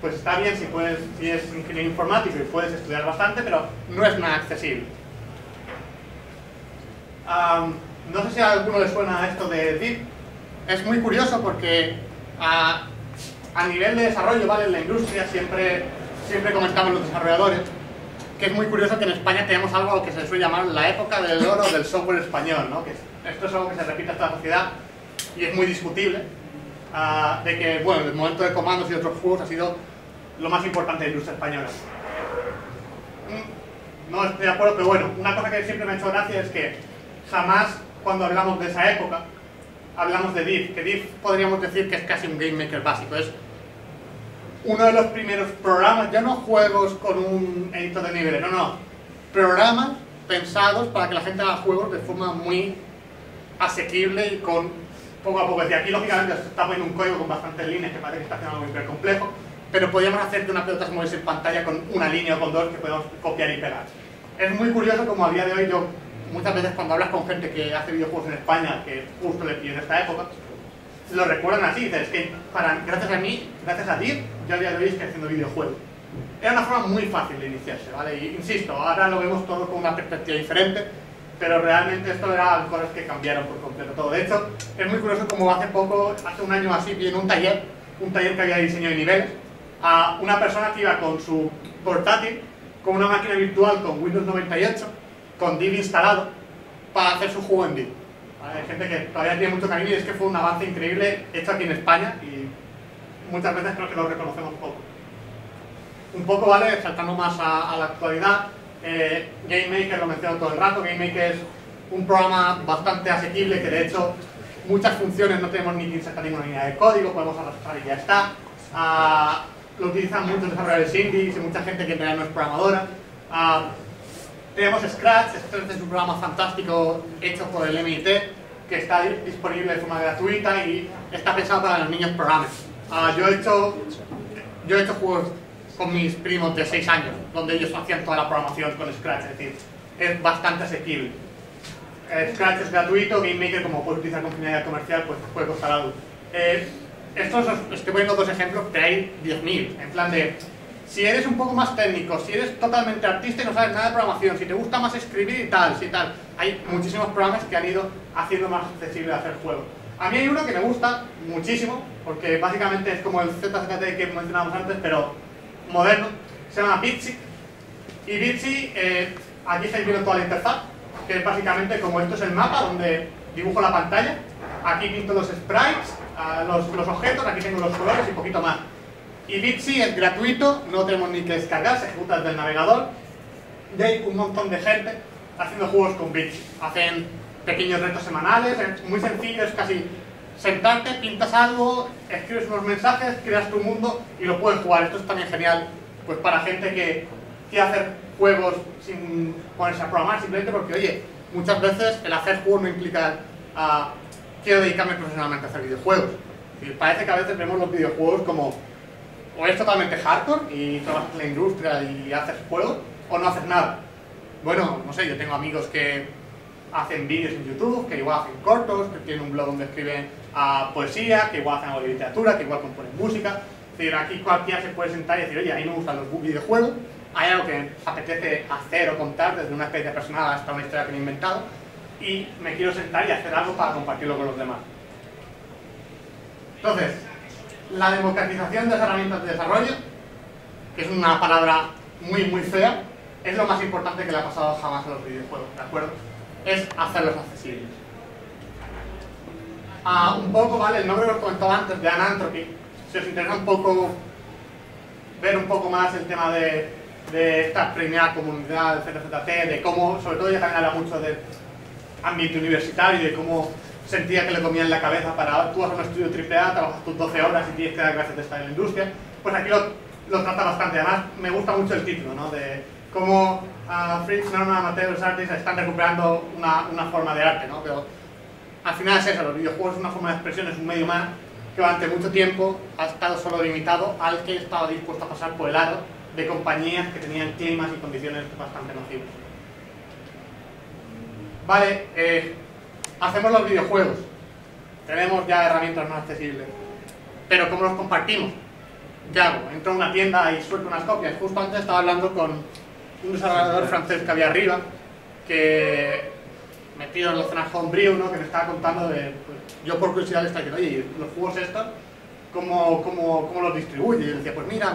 pues está bien si, puedes, si es ingeniero informático y puedes estudiar bastante, pero no es nada accesible. no sé si a alguno le suena esto de DIP, es muy curioso porque a, a nivel de desarrollo, ¿vale? En la industria siempre, siempre comentamos los desarrolladores que es muy curioso que en España tenemos algo que se suele llamar la época del oro del software español, ¿no? Que esto es algo que se repite toda la sociedad y es muy discutible, uh, de que, bueno, el momento de comandos y otros juegos ha sido lo más importante de la industria española. No estoy de acuerdo, pero bueno, una cosa que siempre me ha hecho gracia es que jamás cuando hablamos de esa época hablamos de Div, que Div podríamos decir que es casi un game maker básico, es uno de los primeros programas, ya no juegos con un editor de niveles, no, no, programas pensados para que la gente haga juegos de forma muy asequible y con poco a poco. Y aquí, lógicamente, está poniendo un código con bastantes líneas que parece que está haciendo algo muy complejo, pero podríamos hacer que una pelota se moviese en pantalla con una línea o con dos que podemos copiar y pegar. Es muy curioso como a día de hoy yo, muchas veces cuando hablas con gente que hace videojuegos en España, que justo le pilló en esta época, lo recuerdan así, dices, que para, gracias a mí, gracias a ti, yo a día de hoy estoy haciendo videojuegos. Era una forma muy fácil de iniciarse, ¿vale? Y insisto, ahora lo vemos todo con una perspectiva diferente, pero realmente esto era cosas que cambiaron por completo todo. De hecho, es muy curioso como hace poco, hace un año así, vi en un taller, un taller que había diseño de niveles, a una persona que iba con su portátil, con una máquina virtual con Windows 98, con Div instalado, para hacer su juego en Div. Hay gente que todavía tiene mucho cariño y es que fue un avance increíble hecho aquí en España y muchas veces creo que lo reconocemos poco. Un poco, ¿vale? Saltando más a, la actualidad, eh, GameMaker lo menciono todo el rato, GameMaker es un programa bastante asequible que de hecho muchas funciones no tenemos ni que insertar ninguna línea de código, podemos arrastrar y ya está. Ah, lo utilizan muchos desarrolladores indies y mucha gente que en realidad no es programadora. Ah, tenemos Scratch, Scratch es un programa fantástico hecho por el MIT que está disponible de forma gratuita y está pensado para los niños programas. Ah, yo, he hecho, yo he hecho juegos con mis primos de 6 años, donde ellos hacían toda la programación con Scratch, es decir, es bastante asequible. Eh, Scratch es gratuito, GameMaker como puedes utilizar con finalidad comercial, pues puede costar algo. Eh, estos os estoy poniendo dos ejemplos, pero hay 10.000, en plan de si eres un poco más técnico, si eres totalmente artista y no sabes nada de programación, si te gusta más escribir y tal, si tal, hay muchísimos programas que han ido haciendo más accesible hacer juegos. A mí hay uno que me gusta muchísimo, porque básicamente es como el ZZT que mencionábamos antes, pero moderno, se llama Bitsy. Y Bitsy, eh, aquí estáis viendo toda la interfaz, que es básicamente como esto es el mapa donde dibujo la pantalla, aquí pinto los sprites, ah, los, los objetos, aquí tengo los colores y poquito más. Y Bitsy es gratuito, no tenemos ni que descargar, se ejecuta desde el navegador. Y hay un montón de gente haciendo juegos con Bitsy. Hacen pequeños retos semanales, es muy sencillo, es casi sentarte, pintas algo, escribes unos mensajes, creas tu mundo y lo puedes jugar. Esto es también genial pues para gente que quiere hacer juegos sin ponerse a programar, simplemente porque, oye, muchas veces el hacer juegos no implica a quiero dedicarme profesionalmente a hacer videojuegos. Y parece que a veces vemos los videojuegos como o es totalmente hardcore y trabajas en la industria y haces juegos, o no haces nada. Bueno, no sé, yo tengo amigos que hacen vídeos en YouTube, que igual hacen cortos, que tienen un blog donde escriben uh, poesía, que igual hacen algo de literatura, que igual componen música. Es decir, aquí cualquiera se puede sentar y decir, oye, a mí me gustan los videojuegos, hay algo que apetece hacer o contar, desde una especie personal hasta una historia que me he inventado, y me quiero sentar y hacer algo para compartirlo con los demás. Entonces, la democratización de las herramientas de desarrollo, que es una palabra muy, muy fea, es lo más importante que le ha pasado jamás a los videojuegos, ¿de acuerdo? Es hacerlos accesibles. Ah, un poco, ¿vale? El nombre que os comentaba antes de Anantropy, si os interesa un poco ver un poco más el tema de, de esta primera comunidad del de cómo, sobre todo ya también habla mucho del ámbito universitario y de cómo sentía que le comían la cabeza para tú vas a un estudio AAA, trabajas tus 12 horas y tienes que dar clases de estar en la industria, pues aquí lo, trata bastante. Además, me gusta mucho el título, ¿no? De cómo uh, Fritz Norman Amateurs Artists están recuperando una, una, forma de arte, ¿no? Pero al final es eso, los videojuegos es una forma de expresión, es un medio más que durante mucho tiempo ha estado solo limitado al que estaba dispuesto a pasar por el aro de compañías que tenían climas y condiciones bastante nocivas. Vale, eh, hacemos los videojuegos. Tenemos ya herramientas más accesibles. Pero ¿cómo los compartimos? ¿Qué hago? Entro a una tienda y suelto unas copias. Justo antes estaba hablando con un desarrollador francés que había arriba, que metido en la zona homebrew, ¿no? que me estaba contando de pues, yo por curiosidad le estaba diciendo, oye, los juegos estos, ¿cómo, cómo, cómo los distribuye? Y él decía, pues mira,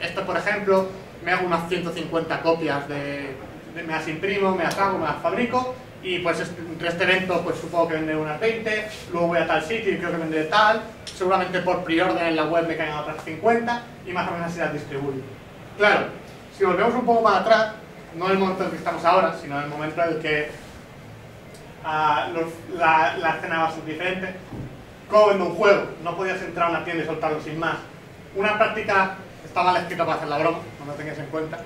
esto por ejemplo, me hago unas 150 copias de, de me las imprimo, me las hago, me las fabrico, y pues entre este evento pues supongo que vende unas 20, luego voy a tal sitio y creo que vende tal, seguramente por pre-order en la web me caen otras 50 y más o menos así las distribuyo. Claro, si volvemos un poco para atrás, no en el momento en el que estamos ahora, sino en el momento en el que los, la, escena va a ser diferente, ¿cómo vendo un juego? No podías entrar a una tienda y soltarlo sin más. Una práctica, está mal escrito para hacer la broma, no lo tengáis en cuenta,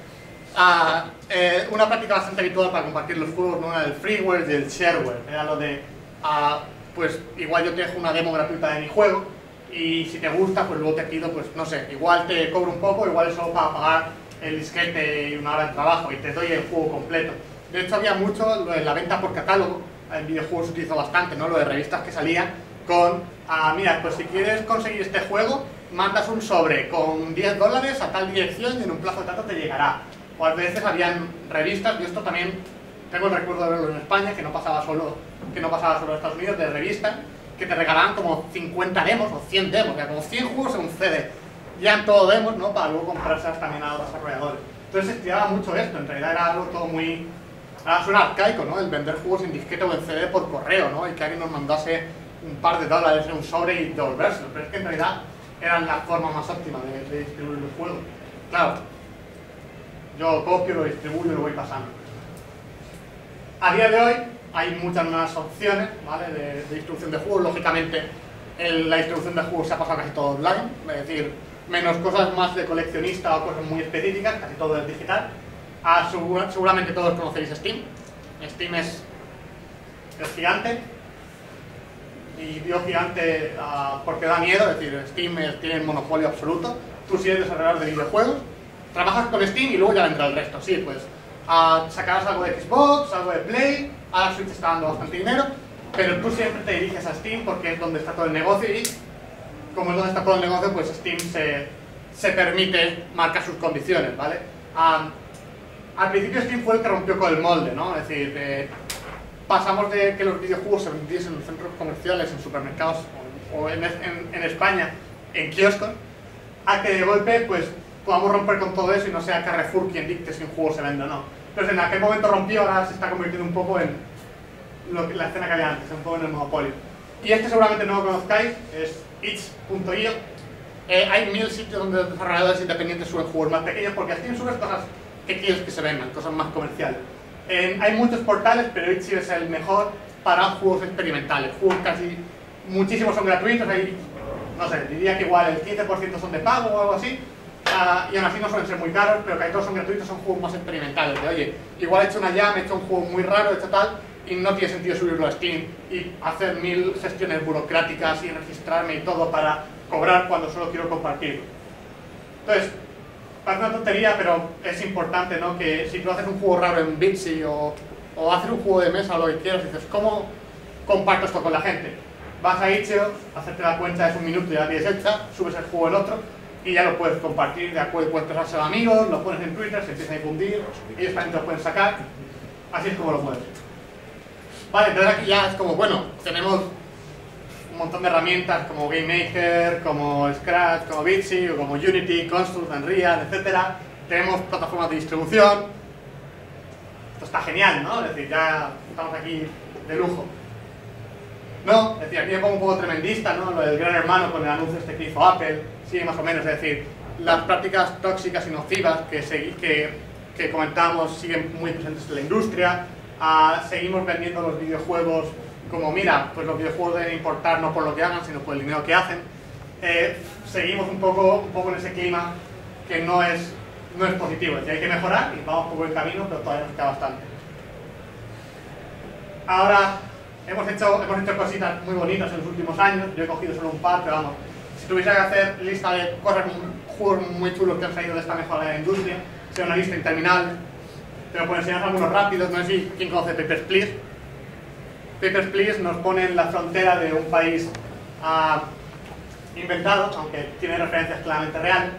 eh, una práctica bastante habitual para compartir los juegos no era el freeware y el shareware, era lo de, uh, pues igual yo te dejo una demo gratuita de mi juego y si te gusta, pues luego te pido, pues no sé, igual te cobro un poco, igual es solo para pagar el disquete y una hora de trabajo y te doy el juego completo. De hecho había mucho lo de la venta por catálogo, en videojuegos se utilizó bastante, ¿no? Lo de revistas que salían con, ah, mira, pues si quieres conseguir este juego, mandas un sobre con 10 dólares a tal dirección y en un plazo de tanto te llegará. O a veces habían revistas, y esto también tengo el recuerdo de verlo en España, que no pasaba solo, que no pasaba solo en Estados Unidos, de revistas, que te regalaban como 50 demos o 100 demos, o sea, como 100 juegos en un CD. Ya en todo demos, ¿no? Para luego comprárselas también a los desarrolladores. Entonces se estiraba mucho esto, en realidad era algo todo muy... Ahora suena arcaico, ¿no? El vender juegos en disquete o en CD por correo, ¿no? Y que alguien nos mandase un par de dólares en un sobre y devolvérselo. Pero es que en realidad eran la forma más óptima de, de distribuir los juegos. Claro, yo copio, lo distribuyo y lo voy pasando. A día de hoy hay muchas nuevas opciones ¿vale? de, de, distribución de juegos. Lógicamente, el, la distribución de juegos se ha pasado casi todo online, es decir, menos cosas más de coleccionista o cosas muy específicas, casi todo es digital. Ah, segura, seguramente todos conocéis Steam. Steam es, es gigante. Y digo gigante uh, porque da miedo, es decir, Steam tiene monopolio absoluto. Tú si eres desarrollador de videojuegos, trabajas con Steam y luego ya vendrá el resto. Sí, pues uh, sacarás algo de Xbox, algo de Play, ahora Switch está dando bastante dinero, pero tú siempre te diriges a Steam porque es donde está todo el negocio y como es donde está todo el negocio, pues Steam se, se permite marcar sus condiciones, ¿vale? Um, al principio Steam fue el que rompió con el molde, ¿no? Es decir, eh, pasamos de que los videojuegos se vendiesen en centros comerciales, en supermercados o, o en, en, en, España en kioscos, a que de golpe pues podamos romper con todo eso y no sea Carrefour quien dicte si un juego se vende o no. Entonces en aquel momento rompió, ahora se está convirtiendo un poco en lo que, la escena que había antes, un poco en el monopolio. Y este seguramente no lo conozcáis, es itch.io. Eh, hay mil sitios donde los desarrolladores independientes suben juegos más pequeños porque Steam sube cosas que quieres que se vendan, cosas más comerciales. Eh, hay muchos portales, pero Itch.io es el mejor para juegos experimentales. Juegos casi, muchísimos son gratuitos, hay, no sé, diría que igual el 15% son de pago o algo así, Uh, y aún así no suelen ser muy caros, pero que todos son gratuitos, son juegos más experimentales. De oye, igual he hecho una jam, he hecho un juego muy raro, he hecho tal, y no tiene sentido subirlo a Steam y hacer mil gestiones burocráticas y registrarme y todo para cobrar cuando solo quiero compartirlo. Entonces, parece una tontería, pero es importante ¿no? que si tú haces un juego raro en Bitsy o, o haces un juego de mesa o lo que quieras, dices, ¿cómo comparto esto con la gente? Vas a Itch.io, hacerte la cuenta, es un minuto y ya tienes hecha, subes el juego el otro y ya lo puedes compartir, de acuerdo, puedes pasárselo a amigos, lo pones en Twitter, se empieza a difundir, ellos también te lo pueden sacar, así es como lo puedes. Vale, entonces aquí ya es como, bueno, tenemos un montón de herramientas como GameMaker, como Scratch, como Bitsy, como Unity, Construct, Unreal, etc. Tenemos plataformas de distribución. Esto está genial, ¿no? Es decir, ya estamos aquí de lujo. No, es decir, aquí me pongo un poco tremendista, ¿no? Lo del gran hermano con el anuncio este que hizo Apple, sí, más o menos, es decir, las prácticas tóxicas y nocivas que, que, que comentábamos siguen muy presentes en la industria, uh, seguimos vendiendo los videojuegos como, mira, pues los videojuegos deben importar no por lo que hagan, sino por el dinero que hacen. Eh, seguimos un poco, un poco en ese clima que no es, no es positivo, es decir, hay que mejorar y vamos por buen camino, pero todavía nos queda bastante. Ahora, hemos hecho, hemos hecho cositas muy bonitas en los últimos años, yo he cogido solo un par, pero vamos, tuviese que hacer lista de cosas, juegos muy chulos que han salido de esta mejora de la industria, sería una lista interminable, pero por enseñar algunos rápidos, no sé si quién conoce Papers, Please. Papers, Please nos pone en la frontera de un país uh, inventado, aunque tiene referencias claramente reales,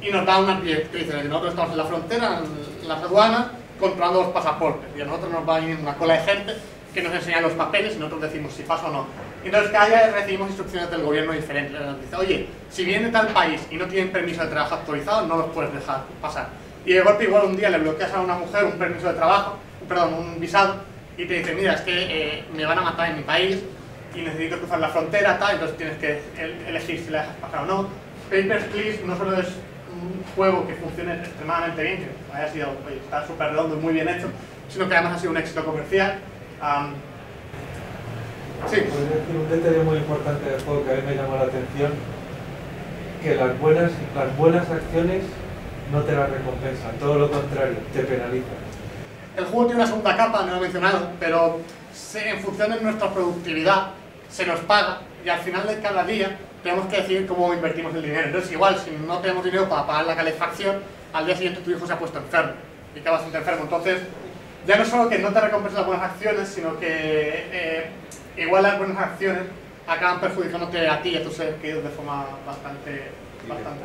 y nos da una directriz, nosotros estamos en la frontera, en las aduanas, controlando los pasaportes, y a nosotros nos va a una cola de gente que nos enseña los papeles y nosotros decimos si pasa o no. Entonces cada día recibimos instrucciones del gobierno diferentes. Dice, oye, si viene tal país y no tienen permiso de trabajo actualizado, no los puedes dejar pasar. Y de golpe igual un día le bloqueas a una mujer un permiso de trabajo, perdón, un visado, y te dice, mira, es que eh, me van a matar en mi país y necesito cruzar la frontera, tal, entonces tienes que elegir si la dejas pasar o no. Papers, Please no solo es un juego que funcione extremadamente bien, que haya sido, oye, está súper redondo muy bien hecho, sino que además ha sido un éxito comercial. Sí. Podría decir un detalle muy importante del juego que a mí me llamó la atención, que las buenas, las buenas acciones no te las recompensan, todo lo contrario, te penalizan. El juego tiene una segunda capa, no lo he mencionado, pero en función de nuestra productividad se nos paga y al final de cada día tenemos que decidir cómo invertimos el dinero. Entonces, igual, si no tenemos dinero para pagar la calefacción, al día siguiente tu hijo se ha puesto enfermo y queda bastante enfermo. Entonces, ya no solo que no te recompensan las buenas acciones, sino que eh, igual las buenas acciones acaban perjudicándote a ti y a tus seres queridos de forma bastante, bastante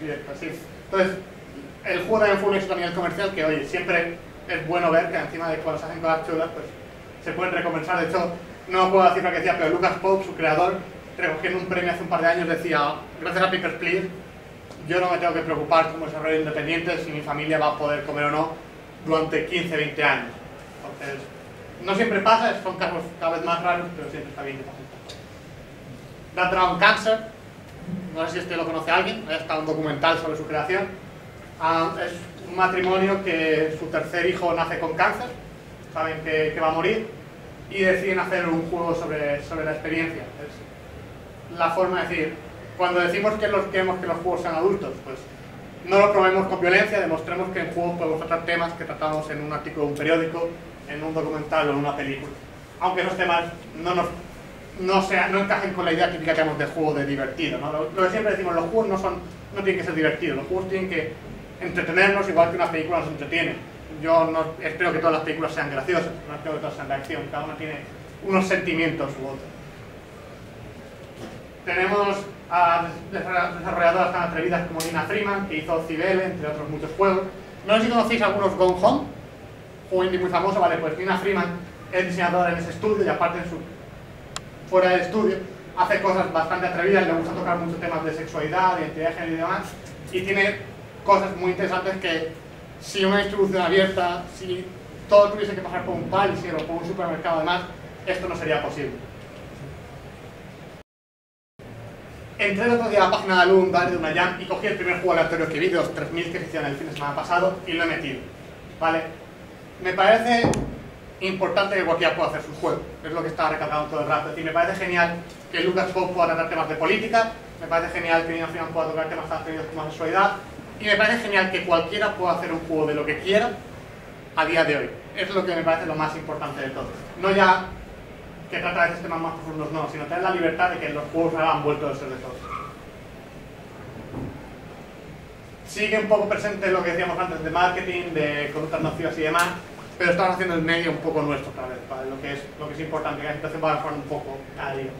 directa. Entonces, el juego también fue un éxito a nivel comercial que, oye, siempre es bueno ver que encima de cuando se hacen cosas chulas, pues se pueden recompensar. De hecho, no puedo decir lo que decía, pero Lucas Pope, su creador, recogiendo un premio hace un par de años, decía, gracias a Papers, Please, yo no me tengo que preocupar como desarrollador independiente si mi familia va a poder comer o no durante 15, 20 años. Entonces, no siempre pasa, son casos cada vez más raros, pero siempre está bien que pase. Dragon Cancer, no sé si este lo conoce alguien, está un documental sobre su creación. Ah, es un matrimonio que su tercer hijo nace con cáncer, saben que, que va a morir, y deciden hacer un juego sobre, sobre la experiencia. Es la forma de decir, cuando decimos que los, queremos que los juegos sean adultos, pues no lo probemos con violencia, demostremos que en juegos podemos tratar temas que tratamos en un artículo de un periódico, en un documental o en una película. Aunque esos temas no, nos, no, sea, no encajen con la idea típica que tenemos de juego de divertido. ¿no? Lo, lo, que siempre decimos, los juegos no, son, no tienen que ser divertidos, los juegos tienen que entretenernos igual que una película nos entretiene. Yo no espero que todas las películas sean graciosas, no espero que todas sean de acción, cada una tiene unos sentimientos u otros. Tenemos a desarrolladoras tan atrevidas como Nina Freeman, que hizo Cibele, entre otros muchos juegos. No sé si conocéis algunos Gone Home, indie muy famoso, vale, pues Nina Freeman es diseñadora en ese estudio y aparte en su, fuera del estudio hace cosas bastante atrevidas, le gusta tocar muchos temas de sexualidad, de identidad de género y demás, y tiene cosas muy interesantes que si una distribución abierta, si todo tuviese que pasar por un país o por un supermercado además, esto no sería posible. Entré el otro día a la página de Alum, de una jam, y cogí el primer juego aleatorio que vi, de los 3.000 que se hicieron el fin de semana pasado, y lo he metido. ¿Vale? Me parece importante que cualquiera pueda hacer su juego, es lo que estaba recalcando todo el rato. Es me parece genial que Lucas Pope pueda tratar temas de política, me parece genial que Nina Freeman pueda tocar temas tan tenidos como sexualidad, y me parece genial que cualquiera pueda hacer un juego de lo que quiera a día de hoy. Es lo que me parece lo más importante de todo. No ya que trata de temas más profundos, no, sino tener la libertad de que los juegos hagan vuelto de ser de todos. Sigue un poco presente lo que decíamos antes de marketing, de conductas nocivas y demás, pero estamos haciendo el medio un poco nuestro otra vez, para lo que es, lo que es importante, que la situación va a un poco cada día.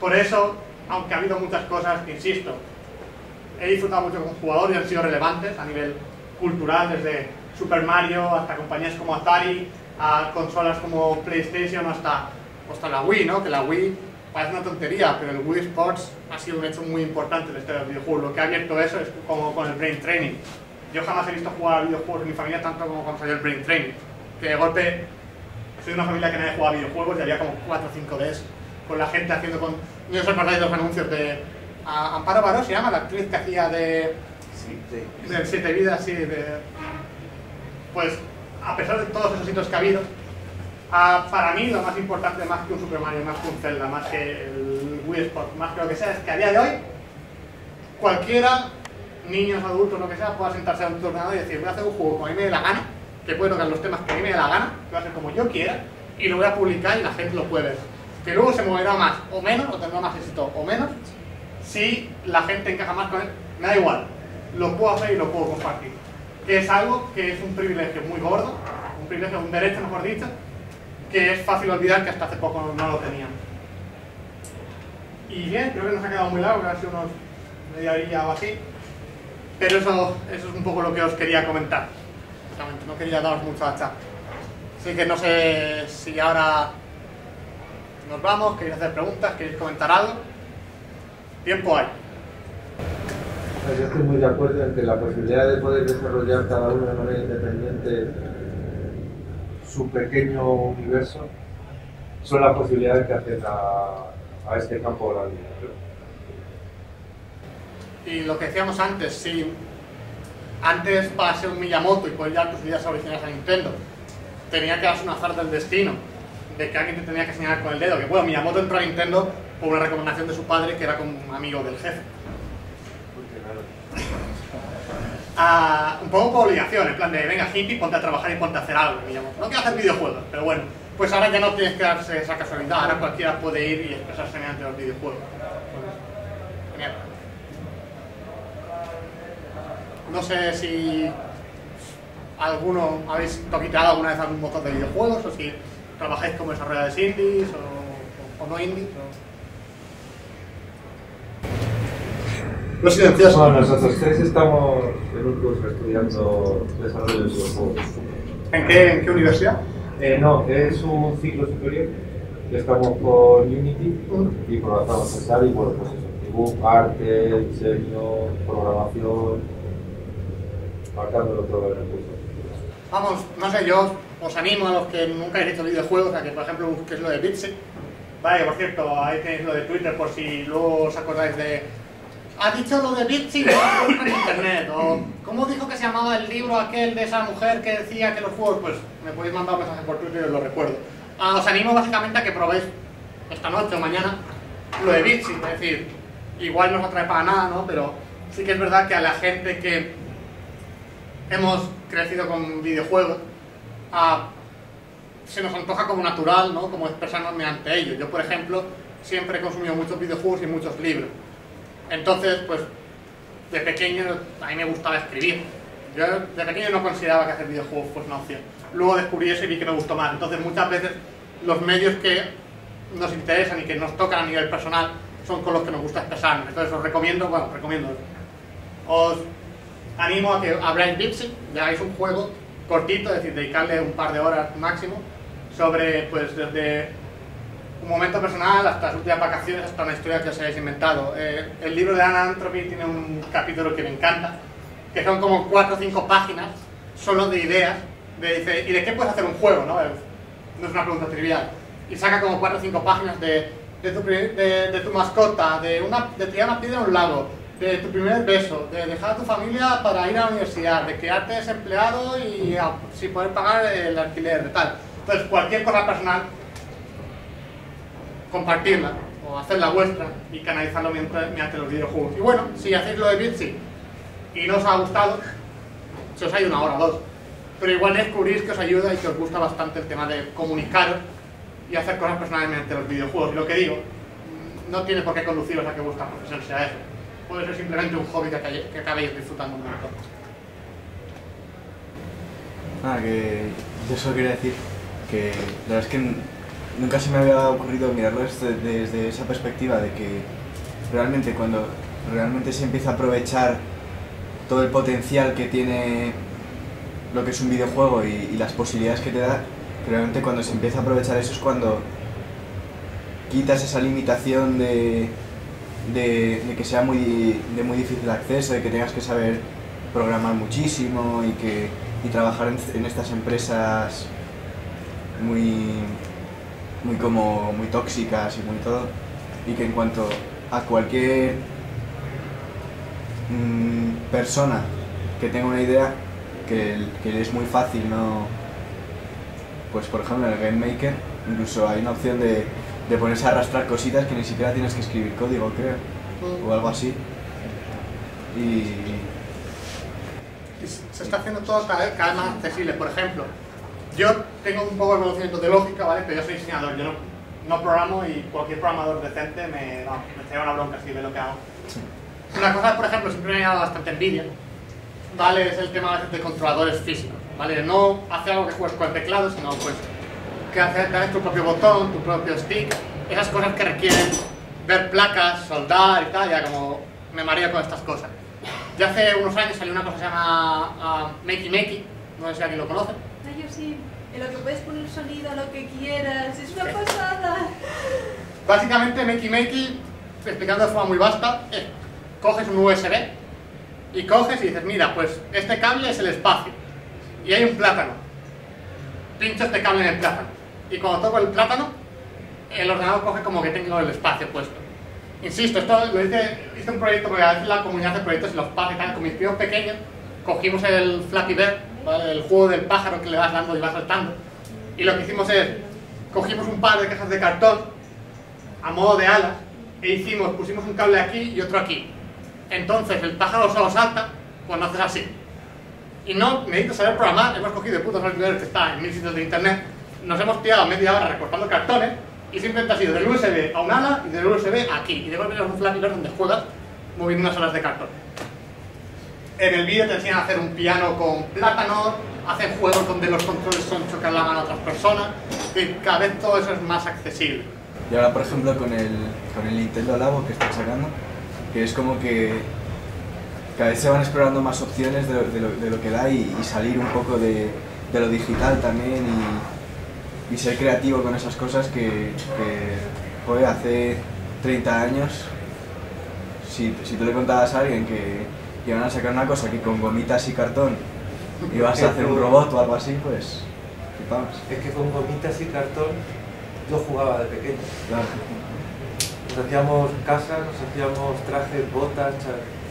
Por eso, aunque ha habido muchas cosas, insisto, he disfrutado mucho con jugadores y han sido relevantes a nivel cultural, desde Super Mario hasta compañías como Atari, a consolas como PlayStation hasta, hasta la Wii, ¿no? que la Wii parece una tontería, pero el Wii Sports ha sido un hecho muy importante en este videojuego. Lo que ha abierto eso es como con el Brain Training. Yo jamás he visto jugar a videojuegos en mi familia tanto como cuando salió el Brain Training. Que de golpe soy de una familia que nadie juega a videojuegos y había como 4 o 5 de con la gente haciendo con... No os acordáis de los anuncios de Amparo Baró se llama la actriz que hacía de... de Siete Vidas, sí, de... Pues, a pesar de todos esos hitos que ha habido, para mí lo más importante, más que un Super Mario, más que un Zelda, más que el Wii Sport, más que lo que sea, es que a día de hoy, cualquiera, niños, adultos, lo que sea, pueda sentarse a un tornado y decir, voy a hacer un juego como a mí me dé la gana, que puede tocar los temas que a mí me dé la gana, que va a ser como yo quiera, y lo voy a publicar y la gente lo puede ver. Que luego se moverá más o menos, o tendrá más éxito o menos, si la gente encaja más con él, me da igual, lo puedo hacer y lo puedo compartir. Que es algo que es un privilegio muy gordo, un privilegio, un derecho mejor dicho, que es fácil olvidar que hasta hace poco no lo tenían. Y bien, creo que nos ha quedado muy largo, sido unos media horilla o así, pero eso, eso es un poco lo que os quería comentar. No quería daros mucho a chat. Así que no sé si ahora nos vamos, queréis hacer preguntas, queréis comentar algo. Tiempo hay. Yo estoy muy de acuerdo en que la posibilidad de poder desarrollar cada uno de manera independiente su pequeño universo son las posibilidades que hacen a, este campo la vida. Y lo que decíamos antes, si antes para ser un Miyamoto y poder llevar tus ideas originales a Nintendo, tenía que darse un azar del destino, de que alguien te tenía que señalar con el dedo, que bueno, Miyamoto entró a Nintendo por una recomendación de su padre que era como un amigo del jefe. Ah, un poco por obligación, en plan de venga hippie, ponte a trabajar y ponte a hacer algo. No quiero hacer videojuegos, pero bueno, pues ahora ya no tienes que darse esa casualidad, ahora cualquiera puede ir y expresarse mediante los videojuegos. Genial. No sé si alguno habéis toquiteado alguna vez algún motor de videojuegos o si trabajáis como desarrolladores indies o, no indies. Lo silencioso. Bueno, nosotros tres estamos en un curso estudiando desarrollo de videojuegos. ¿En qué, ¿En qué universidad? Eh, no, es un ciclo superior. Estamos con Unity y programamos en y bueno, pues eso, dibujo, arte, diseño, programación, marcándolo todo en el curso. Vamos, no sé, yo os animo a los que nunca habéis hecho videojuegos a que, por ejemplo, busquéis lo de Bitsy. Vale, por cierto, ahí tenéis lo de Twitter por si luego os acordáis de... Ha dicho lo de Bitsy ha en internet, o ¿cómo dijo que se llamaba el libro aquel de esa mujer que decía que los juegos, pues me podéis mandar un mensaje por Twitter y os lo recuerdo. Ah, os animo básicamente a que probéis esta noche o mañana lo de Bitsy, es decir, igual no os atrae para nada, ¿no? Pero sí que es verdad que a la gente que hemos crecido con videojuegos, ah, se nos antoja como natural, ¿no? Como expresarnos mediante ellos. Yo, por ejemplo, siempre he consumido muchos videojuegos y muchos libros. Entonces, pues, de pequeño a mí me gustaba escribir. Yo de pequeño no consideraba que hacer videojuegos fuese una opción. Luego descubrí eso y vi que me gustó más. Entonces, muchas veces los medios que nos interesan y que nos tocan a nivel personal son con los que nos gusta expresarnos. Entonces, os recomiendo, bueno, recomiendo, os animo a que abráis Bipsy, le hagáis un juego cortito, es decir, dedicarle un par de horas máximo, sobre, pues, desde un momento personal hasta últimas vacaciones, hasta una historia que os hayáis inventado. Eh, el libro de Anna Anthropy tiene un capítulo que me encanta, que son como cuatro o cinco páginas, solo de ideas, de, dice, ¿y de qué puedes hacer un juego? No, no es una pregunta trivial. Y saca como cuatro o cinco páginas de, de, tu, de, de tu mascota, de, una, de tirar una piedra en un lago, de tu primer beso, de dejar a tu familia para ir a la universidad, de quedarte desempleado y a, sin poder pagar el alquiler, de tal. Entonces, cualquier cosa personal, compartirla o hacerla vuestra y canalizarlo mediante los videojuegos. Y bueno, si hacéis lo de Bitsy y no os ha gustado, se os ha una hora o dos. Pero igual descubrís que os ayuda y que os gusta bastante el tema de comunicaros y hacer cosas personales mediante los videojuegos. Y lo que digo, no tiene por qué conduciros a que vuestra profesión sea eso puede ser simplemente un hobby que, que acabéis disfrutando un montón. Ah, que yo solo quería decir que la verdad es que nunca se me había ocurrido mirarlo desde, esa perspectiva de que realmente cuando realmente se empieza a aprovechar todo el potencial que tiene lo que es un videojuego y, las posibilidades que te da, realmente cuando se empieza a aprovechar eso es cuando quitas esa limitación de, de, que sea muy, de muy difícil acceso, de que tengas que saber programar muchísimo y, que, y trabajar en, estas empresas muy, muy, como, muy tóxicas y muy todo. Y que en cuanto a cualquier mm, persona que tenga una idea, que, que es muy fácil, ¿no? Pues por ejemplo en el Game Maker incluso hay una opción de de ponerse a arrastrar cositas que ni siquiera tienes que escribir código, creo, o algo así. Y... Se está haciendo todo cada vez, más accesible. Por ejemplo, yo tengo un poco de conocimiento de lógica, ¿vale? Pero yo soy diseñador, yo no, no programo y cualquier programador decente me, no, me trae una bronca si ve lo que hago. Una cosa, por ejemplo, siempre me ha dado bastante envidia, ¿vale? Es el tema de controladores físicos, ¿vale? No hacer algo que juegues con el teclado, sino pues que hacer tu propio botón, tu propio stick, esas cosas que requieren ver placas, soldar y tal, ya como me mareo con estas cosas. Ya hace unos años salió una cosa que se llama uh, Makey Makey, no sé si alguien lo conoce. Ah, yo sí. en lo que puedes poner sonido lo que quieras. Es una pasada. Básicamente, Makey Makey, explicando de forma muy vasta, es, coges un USB y coges y dices, mira, pues este cable es el espacio y hay un plátano. Pincho este cable en el plátano y cuando toco el plátano, el ordenador coge como que tengo el espacio puesto. Insisto, esto lo hice, hice un proyecto, porque a veces la comunidad hace proyectos y los padres, con mis primos pequeños, cogimos el Flappy Bird, ¿vale? el juego del pájaro que le vas dando y vas saltando, y lo que hicimos es, cogimos un par de cajas de cartón, a modo de alas, e hicimos, pusimos un cable aquí y otro aquí. Entonces el pájaro solo salta cuando haces así. Y no necesito saber programar, hemos cogido el puto Flappy Bird que está en mil sitios de internet, nos hemos tirado media hora recortando cartones, y simplemente ha sido del USB a un ala y del USB aquí. Y de golpe un Bird donde juegas moviendo unas olas de cartón. En el vídeo te enseñan a hacer un piano con plátanos, hacen juegos donde los controles son chocar la mano a otras personas, y cada vez todo eso es más accesible. Y ahora, por ejemplo, con el, con el Nintendo Labo que están sacando, que es como que cada vez se van explorando más opciones de, lo- de lo, de lo que da y, y salir un poco de, de lo digital también y, y ser creativo con esas cosas que, que joder, hace 30 años, si, si tú le contabas a alguien que iban a sacar una cosa que con gomitas y cartón ibas a hacer un robot o algo así, pues flipabas. Es que con gomitas y cartón yo jugaba de pequeño. Claro. Nos hacíamos casas, nos hacíamos trajes, botas,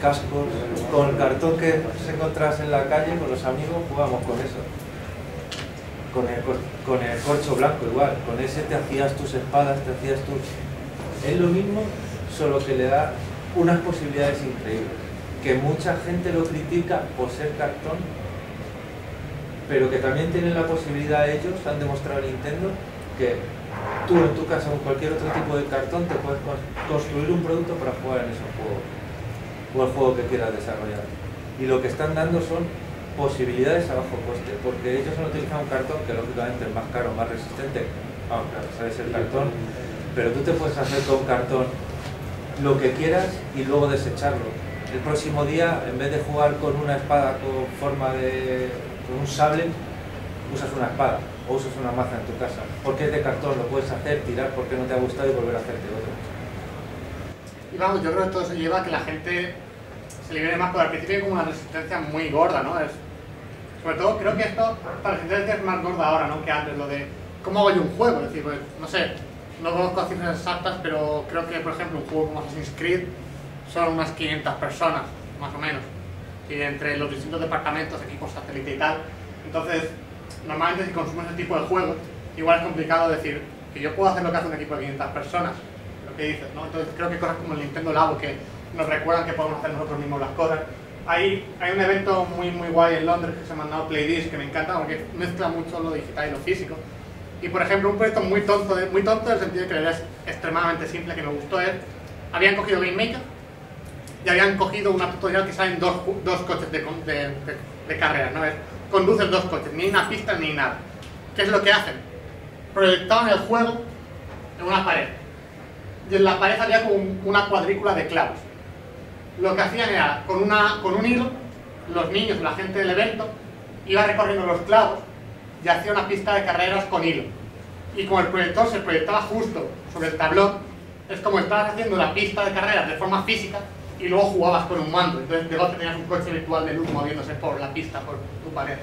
cascos. Con el cartón que se encontrase en la calle, con los amigos, jugábamos con eso. Con el, con el corcho blanco igual. Con ese te hacías tus espadas, te hacías tus... Es lo mismo, solo que le da unas posibilidades increíbles. Que mucha gente lo critica por ser cartón, pero que también tienen la posibilidad ellos, han demostrado en Nintendo, que tú en tu casa o en cualquier otro tipo de cartón te puedes cons- construir un producto para jugar en esos juegos o el juego que quieras desarrollar. Y lo que están dando son posibilidades a bajo coste, porque ellos han utilizado un cartón que lógicamente es más caro, más resistente, aunque sabes el cartón, pero tú te puedes hacer con cartón lo que quieras y luego desecharlo. El próximo día, en vez de jugar con una espada con forma de. con un sable, usas una espada o usas una maza en tu casa. Porque es de cartón, lo puedes hacer, tirar porque no te ha gustado y volver a hacerte otro. Y vamos, yo creo que todo eso lleva a que la gente se libere más, porque al principio hay como una resistencia muy gorda, ¿no? Es, sobre todo creo que esto, la resistencia es más gorda ahora, ¿no? Que antes, lo de cómo hago yo un juego, es decir, pues, no sé, no conozco cifras exactas, pero creo que, por ejemplo, un juego como Assassin's Creed son unas 500 personas, más o menos, y entre los distintos departamentos, equipos satélite y tal. Entonces, normalmente si consumes ese tipo de juegos, igual es complicado decir que yo puedo hacer lo que hace un equipo de 500 personas, lo que dices, ¿no? Entonces creo que cosas como el Nintendo Labo que nos recuerdan que podemos hacer nosotros mismos las cosas. Hay, hay un evento muy muy guay en Londres que se llama Now Play que me encanta porque mezcla mucho lo digital y lo físico. Y por ejemplo, un proyecto muy tonto, muy tonto en el sentido de que es extremadamente simple, que me gustó es, habían cogido Game Maker y habían cogido una tutorial que salen dos, dos coches de, de, de, de carrera, ¿no? Es, conduces dos coches, ni una pista ni nada. ¿Qué es lo que hacen? Proyectaban el juego en una pared. Y en la pared había como un- una cuadrícula de clavos. Lo que hacían era, con, una, con un hilo, los niños, la gente del evento, iba recorriendo los clavos y hacía una pista de carreras con hilo. Y como el proyector se proyectaba justo sobre el tablón, es como estabas haciendo la pista de carreras de forma física y luego jugabas con un mando. Entonces de golpe tenías un coche virtual de luz moviéndose por la pista, por tu pared.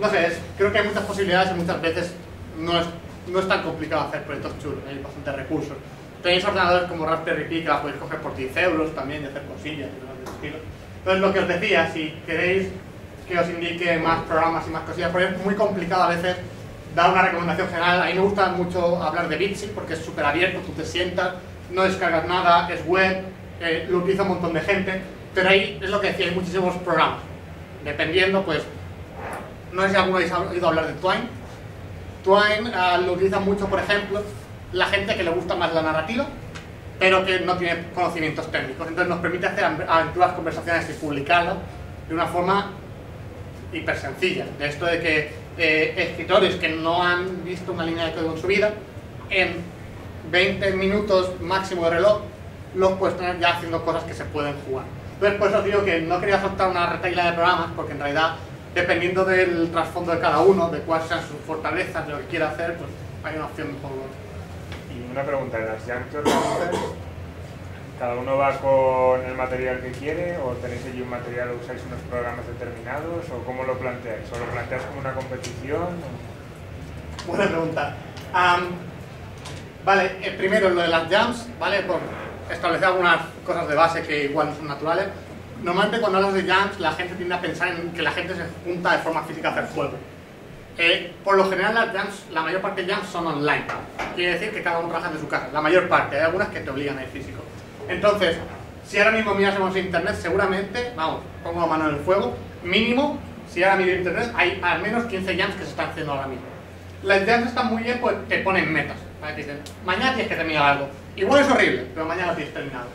No sé, es- creo que hay muchas posibilidades y muchas veces no es, no es tan complicado hacer proyectos chulos, hay bastantes recursos. Tenéis ordenadores como Raspberry Pi que las podéis coger por 10 euros también y hacer cosillas y cosas de estilo. Entonces lo que os decía, si queréis que os indique más programas y más cosillas, porque es muy complicado a veces dar una recomendación general. A mí me gusta mucho hablar de Bitsy porque es súper abierto, tú te sientas, no descargas nada, es web, lo utiliza un montón de gente, pero ahí es lo que decía, hay muchísimos programas. Dependiendo, pues, no sé si alguno habéis oído hablar de Twine. Twine ah, lo utiliza mucho, por ejemplo, la gente que le gusta más la narrativa, pero que no tiene conocimientos técnicos. Entonces nos permite hacer aventuras, conversaciones y publicarlas de una forma hiper sencilla. De esto de que eh, escritores que no han visto una línea de código en su vida, en 20 minutos máximo de reloj, los tener ya haciendo cosas que se pueden jugar. Entonces por eso digo que no quería soltar una retaila de programas, porque en realidad dependiendo del trasfondo de cada uno, de cuáles sean sus fortalezas, de lo que quiera hacer, pues hay una opción mejor. Y una pregunta, ¿en las cada uno va con el material que quiere o tenéis allí un material o usáis unos programas determinados o cómo lo planteáis? ¿O lo planteáis como una competición? Buena pregunta. Am, vale, eh, primero lo de las jams, ¿vale? Por establecer algunas cosas de base que igual no son naturales. Normalmente cuando hablas de jams, la gente tiende a pensar en que la gente se junta de forma física a hacer juego. Eh, por lo general las jams, la mayor parte de jams son online. Quiere decir que cada uno trabaja de su casa. La mayor parte, hay algunas que te obligan a ir físico. Entonces, si ahora mismo mirásemos internet, seguramente, vamos, pongo la mano en el fuego, mínimo, si ahora miro internet, hay al menos 15 jams que se están haciendo ahora mismo. Las jams están muy bien, pues te ponen metas. ¿Vale? Dicen, mañana tienes que terminar algo. Igual es horrible, pero mañana tienes terminado.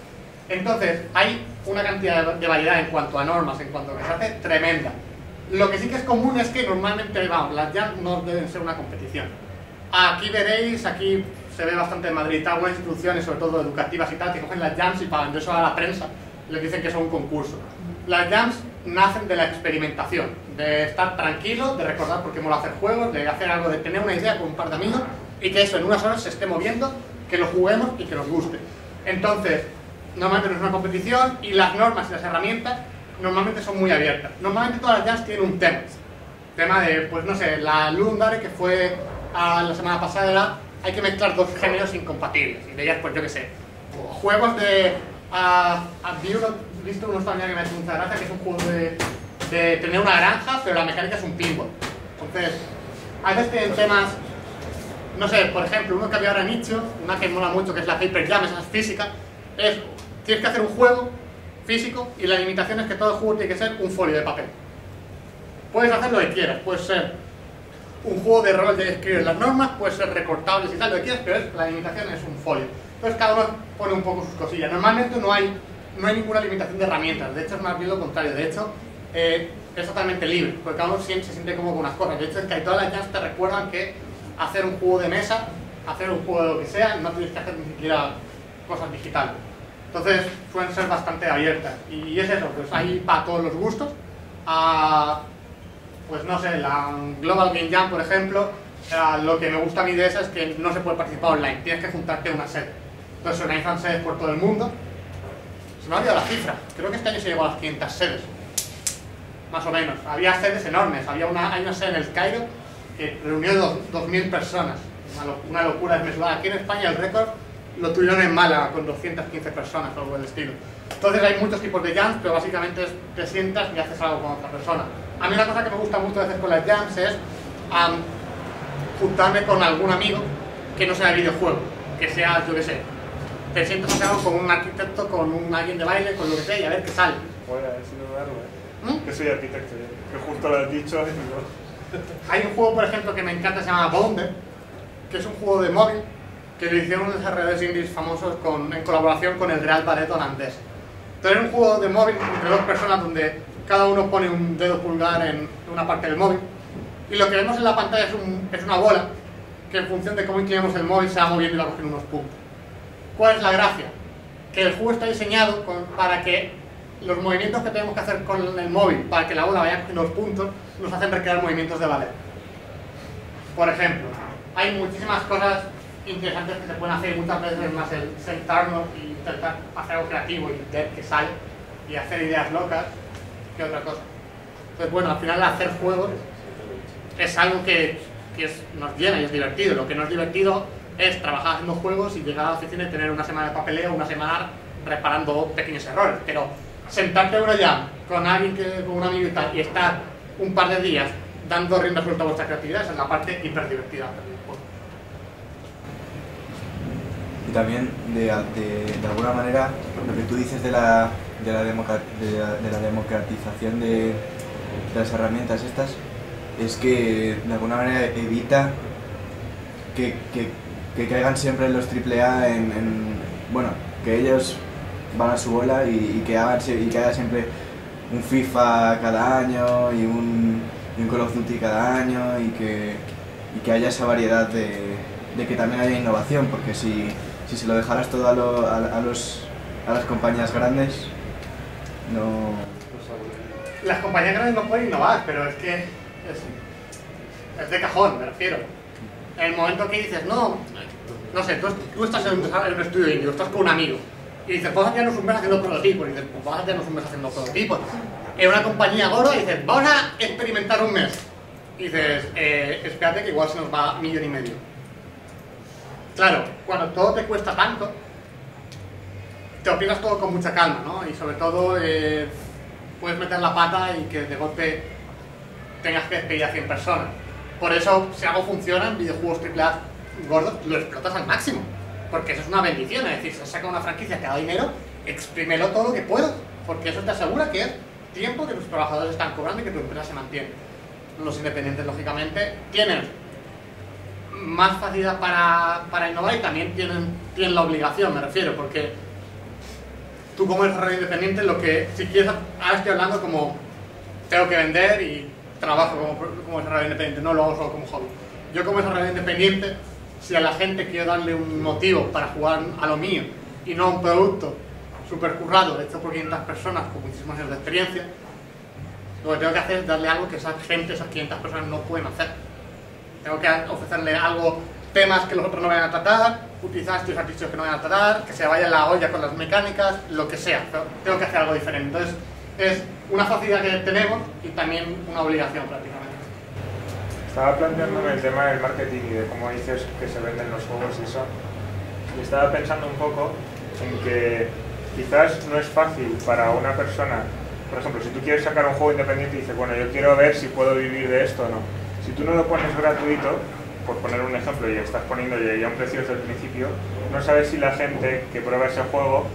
Entonces, hay una cantidad de- variedad en cuanto a normas, en cuanto a lo que se hace, tremenda. Lo que sí que es común es que normalmente, vamos, las jams no deben ser una competición. Aquí veréis, aquí se ve bastante en Madrid, algunas instituciones, sobre todo educativas y tal, que cogen las jams y vender eso a la prensa, les dicen que son un concurso. Las jams nacen de la experimentación, de estar tranquilo, de recordar por qué mola hacer juegos, de hacer algo, de tener una idea con un par de amigos y que eso en unas horas se esté moviendo, que lo juguemos y que nos guste. Entonces, normalmente no es una competición y las normas y las herramientas normalmente son muy abiertas. Normalmente todas las jams tienen un tema. Tema de, pues no sé, la Lundare que fue ah, la semana pasada era hay que mezclar dos géneros incompatibles. Y de ellas, pues yo qué sé, juegos de... ah, vi uno, visto uno esta mañana que me ha hecho mucha gracia, que es un juego de, de tener una granja, pero la mecánica es un pinball. Entonces, a veces tienen temas no sé, por ejemplo, uno que había ahora en nicho, una que mola mucho, que es la Paper Jam, esa es física, es, tienes que hacer un juego físico y la limitación es que todo el juego tiene que ser un folio de papel. Puedes hacer lo que quieras, puede ser un juego de rol de escribir las normas, puede ser recortables y tal, lo que quieras, pero es- la limitación es un folio. Entonces cada uno pone un poco sus cosillas. Normalmente no hay, no hay ninguna limitación de herramientas, de hecho es más bien lo contrario, de hecho eh, es totalmente libre, porque cada uno siempre se siente como con unas cosas. De hecho es que todas las jams te recuerdan que hacer un juego de mesa, hacer un juego de lo que sea, no tienes que hacer ni siquiera cosas digitales. Entonces suelen ser bastante abiertas. Y es eso, pues hay para todos los gustos. Ah, pues no sé, la Global Game Jam, por ejemplo, ah, lo que me gusta a mí de esa es que no se puede participar online, tienes que juntarte a una sede. Entonces se organizan sedes por todo el mundo. Se me ha olvidado la cifra, creo que este año se llegó a las 500 sedes. Más o menos. Había sedes enormes, había una, hay una sede en el Cairo que reunió dos- 2.000 personas. Una, lo- una locura desmesurada. Aquí en España el récord lo tuvieron en Málaga con 215 personas o algo del estilo. Entonces hay muchos tipos de jams, pero básicamente es te sientas y haces algo con otra persona. A mí una cosa que me gusta mucho hacer con las jams es am, juntarme con algún amigo que no sea de videojuego, que sea, yo qué sé, te sientas a algo con un arquitecto, con un alguien de baile, con lo que sea y a ver qué sale. Joder, ha sido raro, ¿eh? ¿Mm? Que soy arquitecto yo, que justo lo has dicho y digo... Hay un juego, por ejemplo, que me encanta, se llama Bounder, que es un juego de móvil que lo hicieron unos desarrolladores indies famosos con- en colaboración con el Real Ballet holandés. Entonces es un juego de móvil entre dos personas donde cada uno pone un dedo pulgar en una parte del móvil y lo que vemos en la pantalla es, un- es una bola que en función de cómo inclinemos el móvil se va moviendo y va cogiendo unos puntos. ¿Cuál es la gracia? Que el juego está diseñado con- para que los movimientos que tenemos que hacer con el móvil para que la bola vaya cogiendo los puntos nos hacen recrear movimientos de ballet. Por ejemplo, hay muchísimas cosas interesantes que se pueden hacer y muchas veces es más el sentarnos y intentar hacer algo creativo y ver qué sale y hacer ideas locas que otra cosa. Entonces, bueno, al final hacer juegos es algo que, que es- nos llena y es divertido. Lo que no es divertido es trabajar haciendo juegos y llegar a la oficina y tener una semana de papeleo, una semana reparando pequeños errores. Pero sentarte uno ya con alguien que, con un amigo y tal, y estar un par de días dando rienda suelta a vuestra creatividad, esa es la parte hiper divertida del videojuego. Y también, de, de, de alguna manera, lo que tú dices de la, de la, de la- de la democratización de, las herramientas estas, es que de alguna manera evita que, que, caigan siempre los AAA en, en- Bueno, que ellos van a su bola y, que, hagan, y que haya siempre un FIFA cada año y un, y un Call of Duty cada año y que, y que haya esa variedad de, de que también haya innovación, porque si, si se lo dejaras todo a, lo- a- los, a las compañías grandes, no... las compañías grandes no pueden innovar, pero es que es, de cajón, me refiero. En el momento que dices, no, no sé, tú, tú estás en un, en un estudio indio, estás con un amigo, y dices, vamos a tirarnos un mes haciendo prototipos, y dices, pues vamos a tirarnos un mes haciendo prototipos. En una compañía gorda dices, vamos a experimentar un mes. Y dices, eh, espérate que igual se nos va millón y medio. Claro, cuando todo te cuesta tanto, te opinas todo con mucha calma, ¿no? Y sobre todo eh, puedes meter la pata y que de golpe tengas que despedir a 100 personas. Por eso, si algo funciona en videojuegos AAA gordos, lo explotas al máximo. Porque eso es una bendición, es decir, se saca una franquicia que da dinero, exprímelo todo lo que puedas. Porque eso te asegura que es tiempo que tus trabajadores están cobrando y que tu empresa se mantiene. Los independientes, lógicamente, tienen más facilidad para, para innovar y también tienen, tienen la obligación, me refiero, porque tú como desarrollador independiente, lo que, si quieres, ahora estoy hablando como tengo que vender y trabajo como, como desarrollador independiente, no lo hago solo como hobby. Yo como desarrollador independiente, si a la gente quiero darle un motivo para jugar a lo mío y no a un producto super currado, hecho por 500 personas con muchísimos años de experiencia, lo que tengo que hacer es darle algo que esa gente, esas 500 personas no pueden hacer. Tengo que ofrecerle algo, temas que los otros no vayan a tratar, utilizar estos artistas que no vayan a tratar, que se vaya la olla con las mecánicas, lo que sea. Pero tengo que hacer algo diferente. Entonces, es una facilidad que tenemos y también una obligación prácticamente. Estaba planteándome el tema del marketing y de cómo dices que se venden los juegos y eso. Y estaba pensando un poco en que quizás no es fácil para una persona, por ejemplo, si tú quieres sacar un juego independiente y dices, bueno, yo quiero ver si puedo vivir de esto o no. Si tú no lo pones gratuito, por poner un ejemplo, y estás poniéndole ya un precio desde el principio, no sabes si la gente que prueba ese juego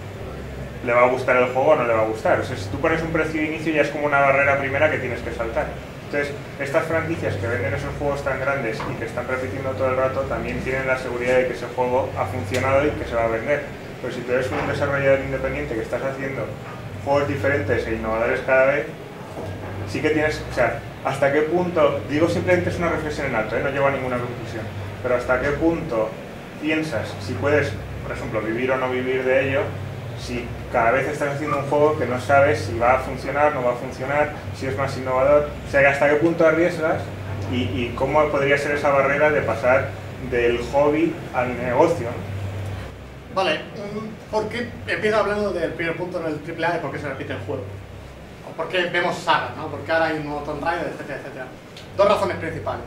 le va a gustar el juego o no le va a gustar. O sea, si tú pones un precio de inicio ya es como una barrera primera que tienes que saltar. Entonces, estas franquicias que venden esos juegos tan grandes y que están repitiendo todo el rato también tienen la seguridad de que ese juego ha funcionado y que se va a vender. Pero si tú eres un desarrollador independiente que estás haciendo juegos diferentes e innovadores cada vez, sí que tienes, o sea, hasta qué punto, digo simplemente es una reflexión en alto, ¿eh? no llevo a ninguna conclusión, pero hasta qué punto piensas si puedes, por ejemplo, vivir o no vivir de ello, si cada vez estás haciendo un juego que no sabes si va a funcionar, no va a funcionar, si es más innovador, o sea, hasta qué punto arriesgas y, y cómo podría ser esa barrera de pasar del hobby al negocio. Vale, mm, ¿por qué empiezo hablando del primer punto en el AAA de por qué se repite el juego? O por qué vemos sagas, ¿no? Porque ahora hay un nuevo Tomb Raider, etcétera, etcétera. Dos razones principales.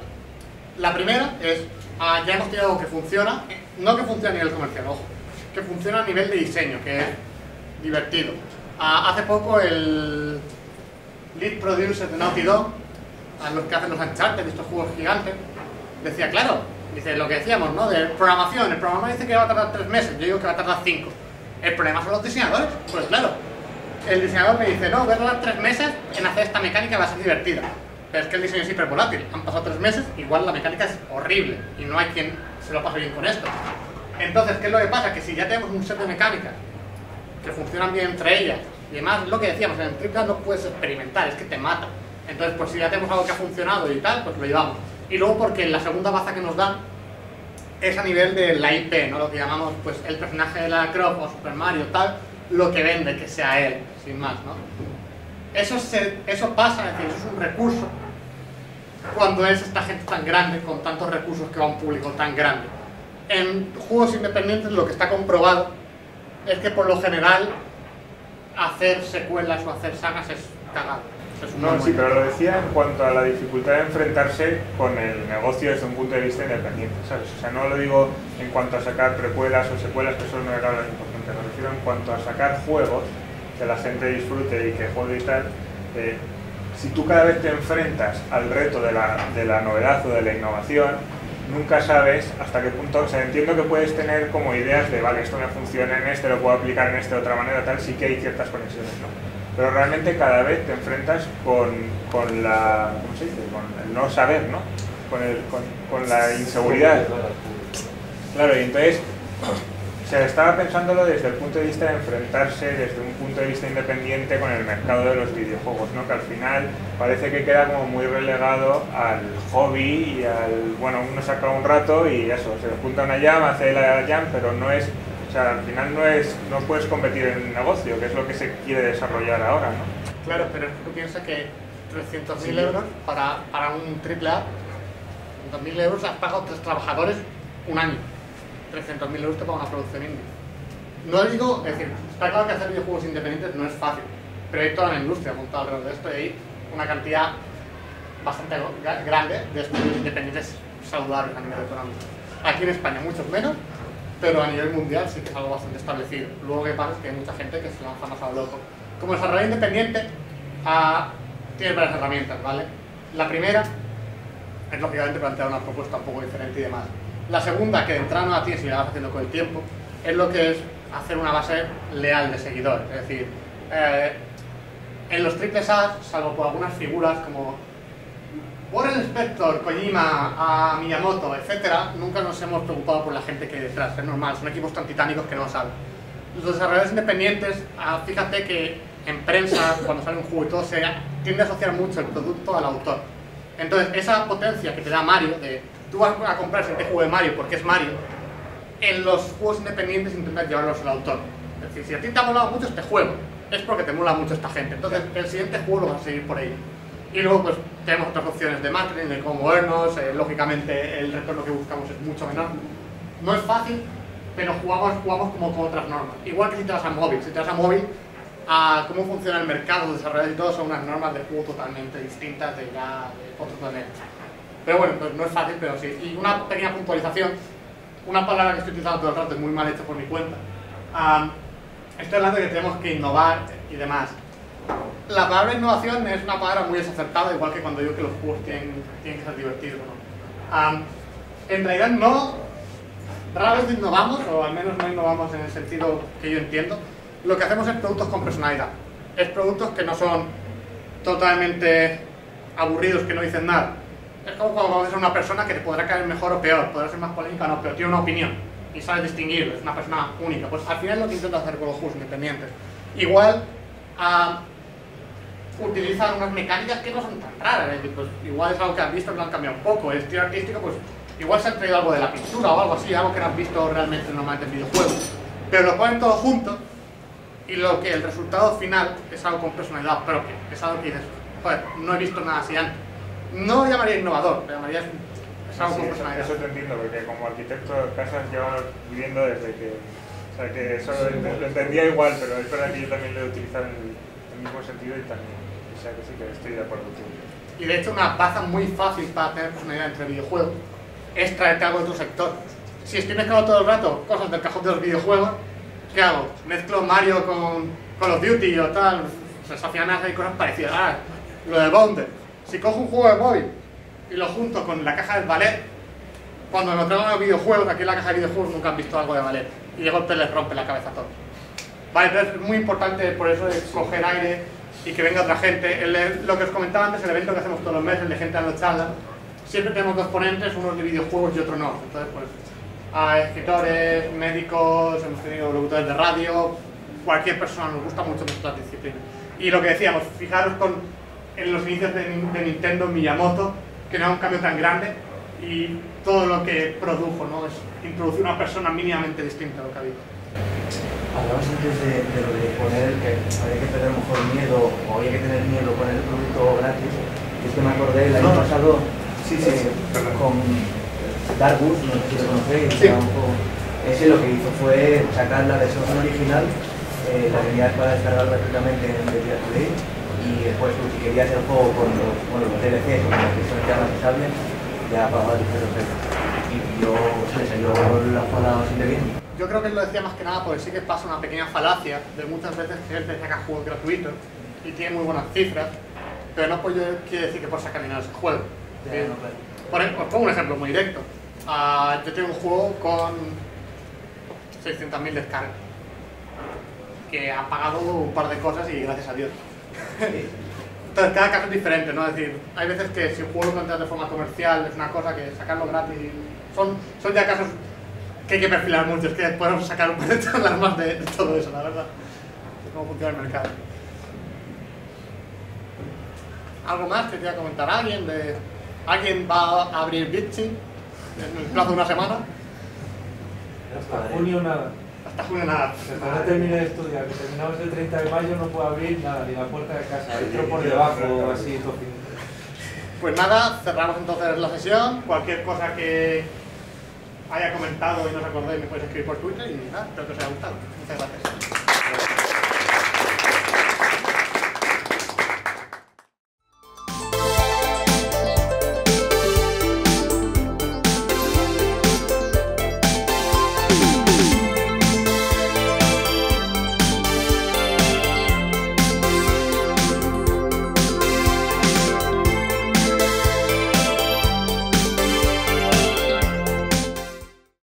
La primera es, ah, ya hemos tenido algo que funciona, no que funcione a nivel comercial, ojo, que funciona a nivel de diseño, que es divertido. Ah, hace poco el lead producer de Naughty Dog, a los que hacen los Uncharted, estos juegos gigantes, decía, claro, dice lo que decíamos, ¿no? De programación, el programador dice que va a tardar tres meses, yo digo que va a tardar cinco. El problema son los diseñadores, pues claro. El diseñador me dice, no, voy a tardar tres meses en hacer esta mecánica, va a ser divertida. Pero es que el diseño es hiper volátil. Han pasado tres meses, igual la mecánica es horrible y no hay quien se lo pase bien con esto. Entonces, ¿qué es lo que pasa? Que si ya tenemos un set de mecánicas que funcionan bien entre ellas y demás, lo que decíamos, en AAA no puedes experimentar, es que te mata. Entonces, pues si ya tenemos algo que ha funcionado y tal, pues lo llevamos. Y luego porque la segunda baza que nos dan es a nivel de la IP, ¿no? Lo que llamamos, pues, el personaje de la Croft o Super Mario, tal, lo que vende, que sea él, sin más, ¿no? Eso, se, eso pasa, es decir, eso es un recurso cuando es esta gente tan grande, con tantos recursos que va a un público tan grande. En juegos independientes lo que está comprobado es que por lo general hacer secuelas o hacer sagas es cagado. Es No, sí, pero lo decía en cuanto a la dificultad de enfrentarse con el negocio desde un punto de vista independiente, ¿sabes? O sea, no lo digo en cuanto a sacar precuelas o secuelas, que eso no era lo importante, me refiero en cuanto a sacar juegos que la gente disfrute y que juegue y tal. eh, si tú cada vez te enfrentas al reto de la, de la novedad o de la innovación, nunca sabes hasta qué punto, o sea, entiendo que puedes tener como ideas de, vale, esto me funciona en este, lo puedo aplicar en este de otra manera, tal, sí que hay ciertas conexiones, ¿no? Pero realmente cada vez te enfrentas con, con la, ¿cómo se dice? Con el no saber, ¿no? Con, el, con, con la inseguridad. Claro, y entonces, sea, estaba pensándolo desde el punto de vista de enfrentarse desde un punto de vista independiente con el mercado de los videojuegos, ¿no? Que al final parece que queda como muy relegado al hobby y al, bueno, uno saca un rato y eso, se junta una jam, hace la jam, pero no es, o sea, al final no es, no puedes competir en un negocio, que es lo que se quiere desarrollar ahora, ¿no? Claro, pero tú piensas que 300.000 euros para, para un triple A, 300.000 euros has pagado tres trabajadores un año. 300.000 euros te paga una producción indie. No digo, es decir, está claro que hacer videojuegos independientes no es fácil, pero hay toda una industria montada alrededor de esto y hay una cantidad bastante gra- grande de estudios independientes saludables a nivel económico. Aquí en España muchos menos, pero a nivel mundial sí que es algo bastante establecido. Luego que pasa es que hay mucha gente que se lanza más a lo loco. Como desarrollador independiente, ah, tienes varias herramientas, ¿vale? La primera es lógicamente plantear una propuesta un poco diferente y demás. La segunda, que de entrada no la tienes y la vas haciendo con el tiempo, es lo que es hacer una base leal de seguidores. Es decir, eh, en los triples A, salvo por algunas figuras como Warren Spector, Kojima, a Miyamoto, etcétera, nunca nos hemos preocupado por la gente que hay detrás. Es normal, son equipos tan titánicos que no saben. Los desarrolladores independientes, ah, fíjate que en prensa, cuando sale un juego y todo, se tiende a asociar mucho el producto al autor. Entonces, esa potencia que te da Mario, de tú vas a comprar siguiente juego de Mario porque es Mario, en los juegos independientes intentas llevarlos al autor. Es decir, si a ti te ha molado mucho este juego, es porque te mola mucho esta gente. Entonces, el siguiente juego lo vas a seguir por ello. Y luego, pues, tenemos otras opciones de marketing, de cómo movernos. eh, lógicamente, el retorno que buscamos es mucho menor. No es fácil, pero jugamos, jugamos como con otras normas. Igual que si te vas a móvil. Si te vas a móvil, a cómo funciona el mercado, los desarrolladores y todo, son unas normas de juego totalmente distintas de ya de otros planetas. Pero bueno, pues no es fácil, pero sí. Y una pequeña puntualización, una palabra que estoy utilizando todo el rato, es muy mal hecha por mi cuenta. Am, estoy hablando de que tenemos que innovar y demás. La palabra innovación es una palabra muy desacertada, igual que cuando digo que los juegos tienen, tienen que ser divertidos. ¿no? Am, en realidad no, rara vez innovamos, o al menos no innovamos en el sentido que yo entiendo. Lo que hacemos es productos con personalidad. Es productos que no son totalmente aburridos, que no dicen nada. Es como cuando conoces a una persona que te podrá caer mejor o peor, podrá ser más polémica o no, pero tiene una opinión y sabes distinguirlo, es una persona única. Pues al final lo que intento hacer con los juegos independientes. Igual ah, utilizan unas mecánicas que no son tan raras, pues igual es algo que has visto que lo han cambiado un poco, el estilo artístico, pues igual se han traído algo de la pintura o algo así, algo que no has visto realmente normalmente en videojuegos. Pero lo ponen todo junto y lo que el resultado final es algo con personalidad propia, es algo que dices, joder, no he visto nada así antes. No lo llamaría innovador, lo llamaría es algo Sí, con eso, personalidad. eso te entiendo, porque como arquitecto de casas llevamos viviendo desde que... O sea, que eso lo, lo entendía igual, pero es verdad que yo también lo he utilizado en el, mismo sentido y también... O sea, que sí que estoy de acuerdo contigo. Y de hecho una baza muy fácil para tener personalidad entre videojuegos es traerte algo de otro sector. Si estoy mezclando todo el rato cosas del cajón de los videojuegos, ¿qué hago? Mezclo Mario con Call of Duty o tal, al final hay cosas parecidas. Ah, lo de Bounder. Si cojo un juego de móvil y lo junto con la caja del ballet, cuando me traigan los videojuegos, aquí en la caja de videojuegos nunca han visto algo de ballet. Y de golpe les rompe la cabeza a todos. Vale, entonces es muy importante por eso es coger aire y que venga otra gente. El- lo que os comentaba antes, el evento que hacemos todos los meses de gente dando charlas, siempre tenemos dos ponentes, unos de videojuegos y otro no. Entonces, pues, a escritores, médicos, hemos tenido locutores de radio, cualquier persona, nos gusta mucho nuestra disciplina. Y lo que decíamos, fijaros con en los inicios de, de Nintendo, Miyamoto, que no era un cambio tan grande y todo lo que produjo, ¿no? Es introducir una persona mínimamente distinta a lo que había. Hablabas antes de, de lo de poner que había que lo mejor miedo o había que tener miedo a poner el producto gratis. Y es que me acordé el año No. pasado Sí, sí, eh, con Darkus, no sé si lo conocéis, Sí. ese lo que hizo fue sacar la versión original, eh, la tenías para descargar gratuitamente en Media Play y después si querías el juego con los, bueno, los DLCs, con las versiones ya ya pagabas el precio. Y yo me salió la jugada bastante bien. Yo creo que él lo decía más que nada porque sí que pasa una pequeña falacia de muchas veces que él te saca juegos gratuitos y tiene muy buenas cifras, pero no por ello quiere decir que por sacar dinero a ese juego. Ya, Eh, no, claro. por ejemplo, os pongo un ejemplo muy directo. Ah, yo tengo un juego con 600.000 descargas que ha pagado un par de cosas y gracias a Dios. Entonces, cada caso es diferente, ¿no? Es decir, hay veces que si un juego lo planteas de forma comercial es una cosa que sacarlo gratis son, son ya casos que hay que perfilar mucho, es que podemos sacar un par de charlas más de, de todo eso, la verdad. De cómo funciona el mercado. ¿Algo más que quiera comentar alguien? De, ¿Alguien va a abrir Bitsi en el plazo de una semana? Hasta junio nada. Hasta junio nada. Hasta no termine de estudiar, que terminamos el 30 de mayo, no puedo abrir nada, ni la puerta de casa. Entro por debajo, así, todo. Pues nada, cerramos entonces la sesión. Cualquier cosa que haya comentado y no os acordéis me podéis escribir por Twitter y nada, espero que os haya gustado. Muchas gracias.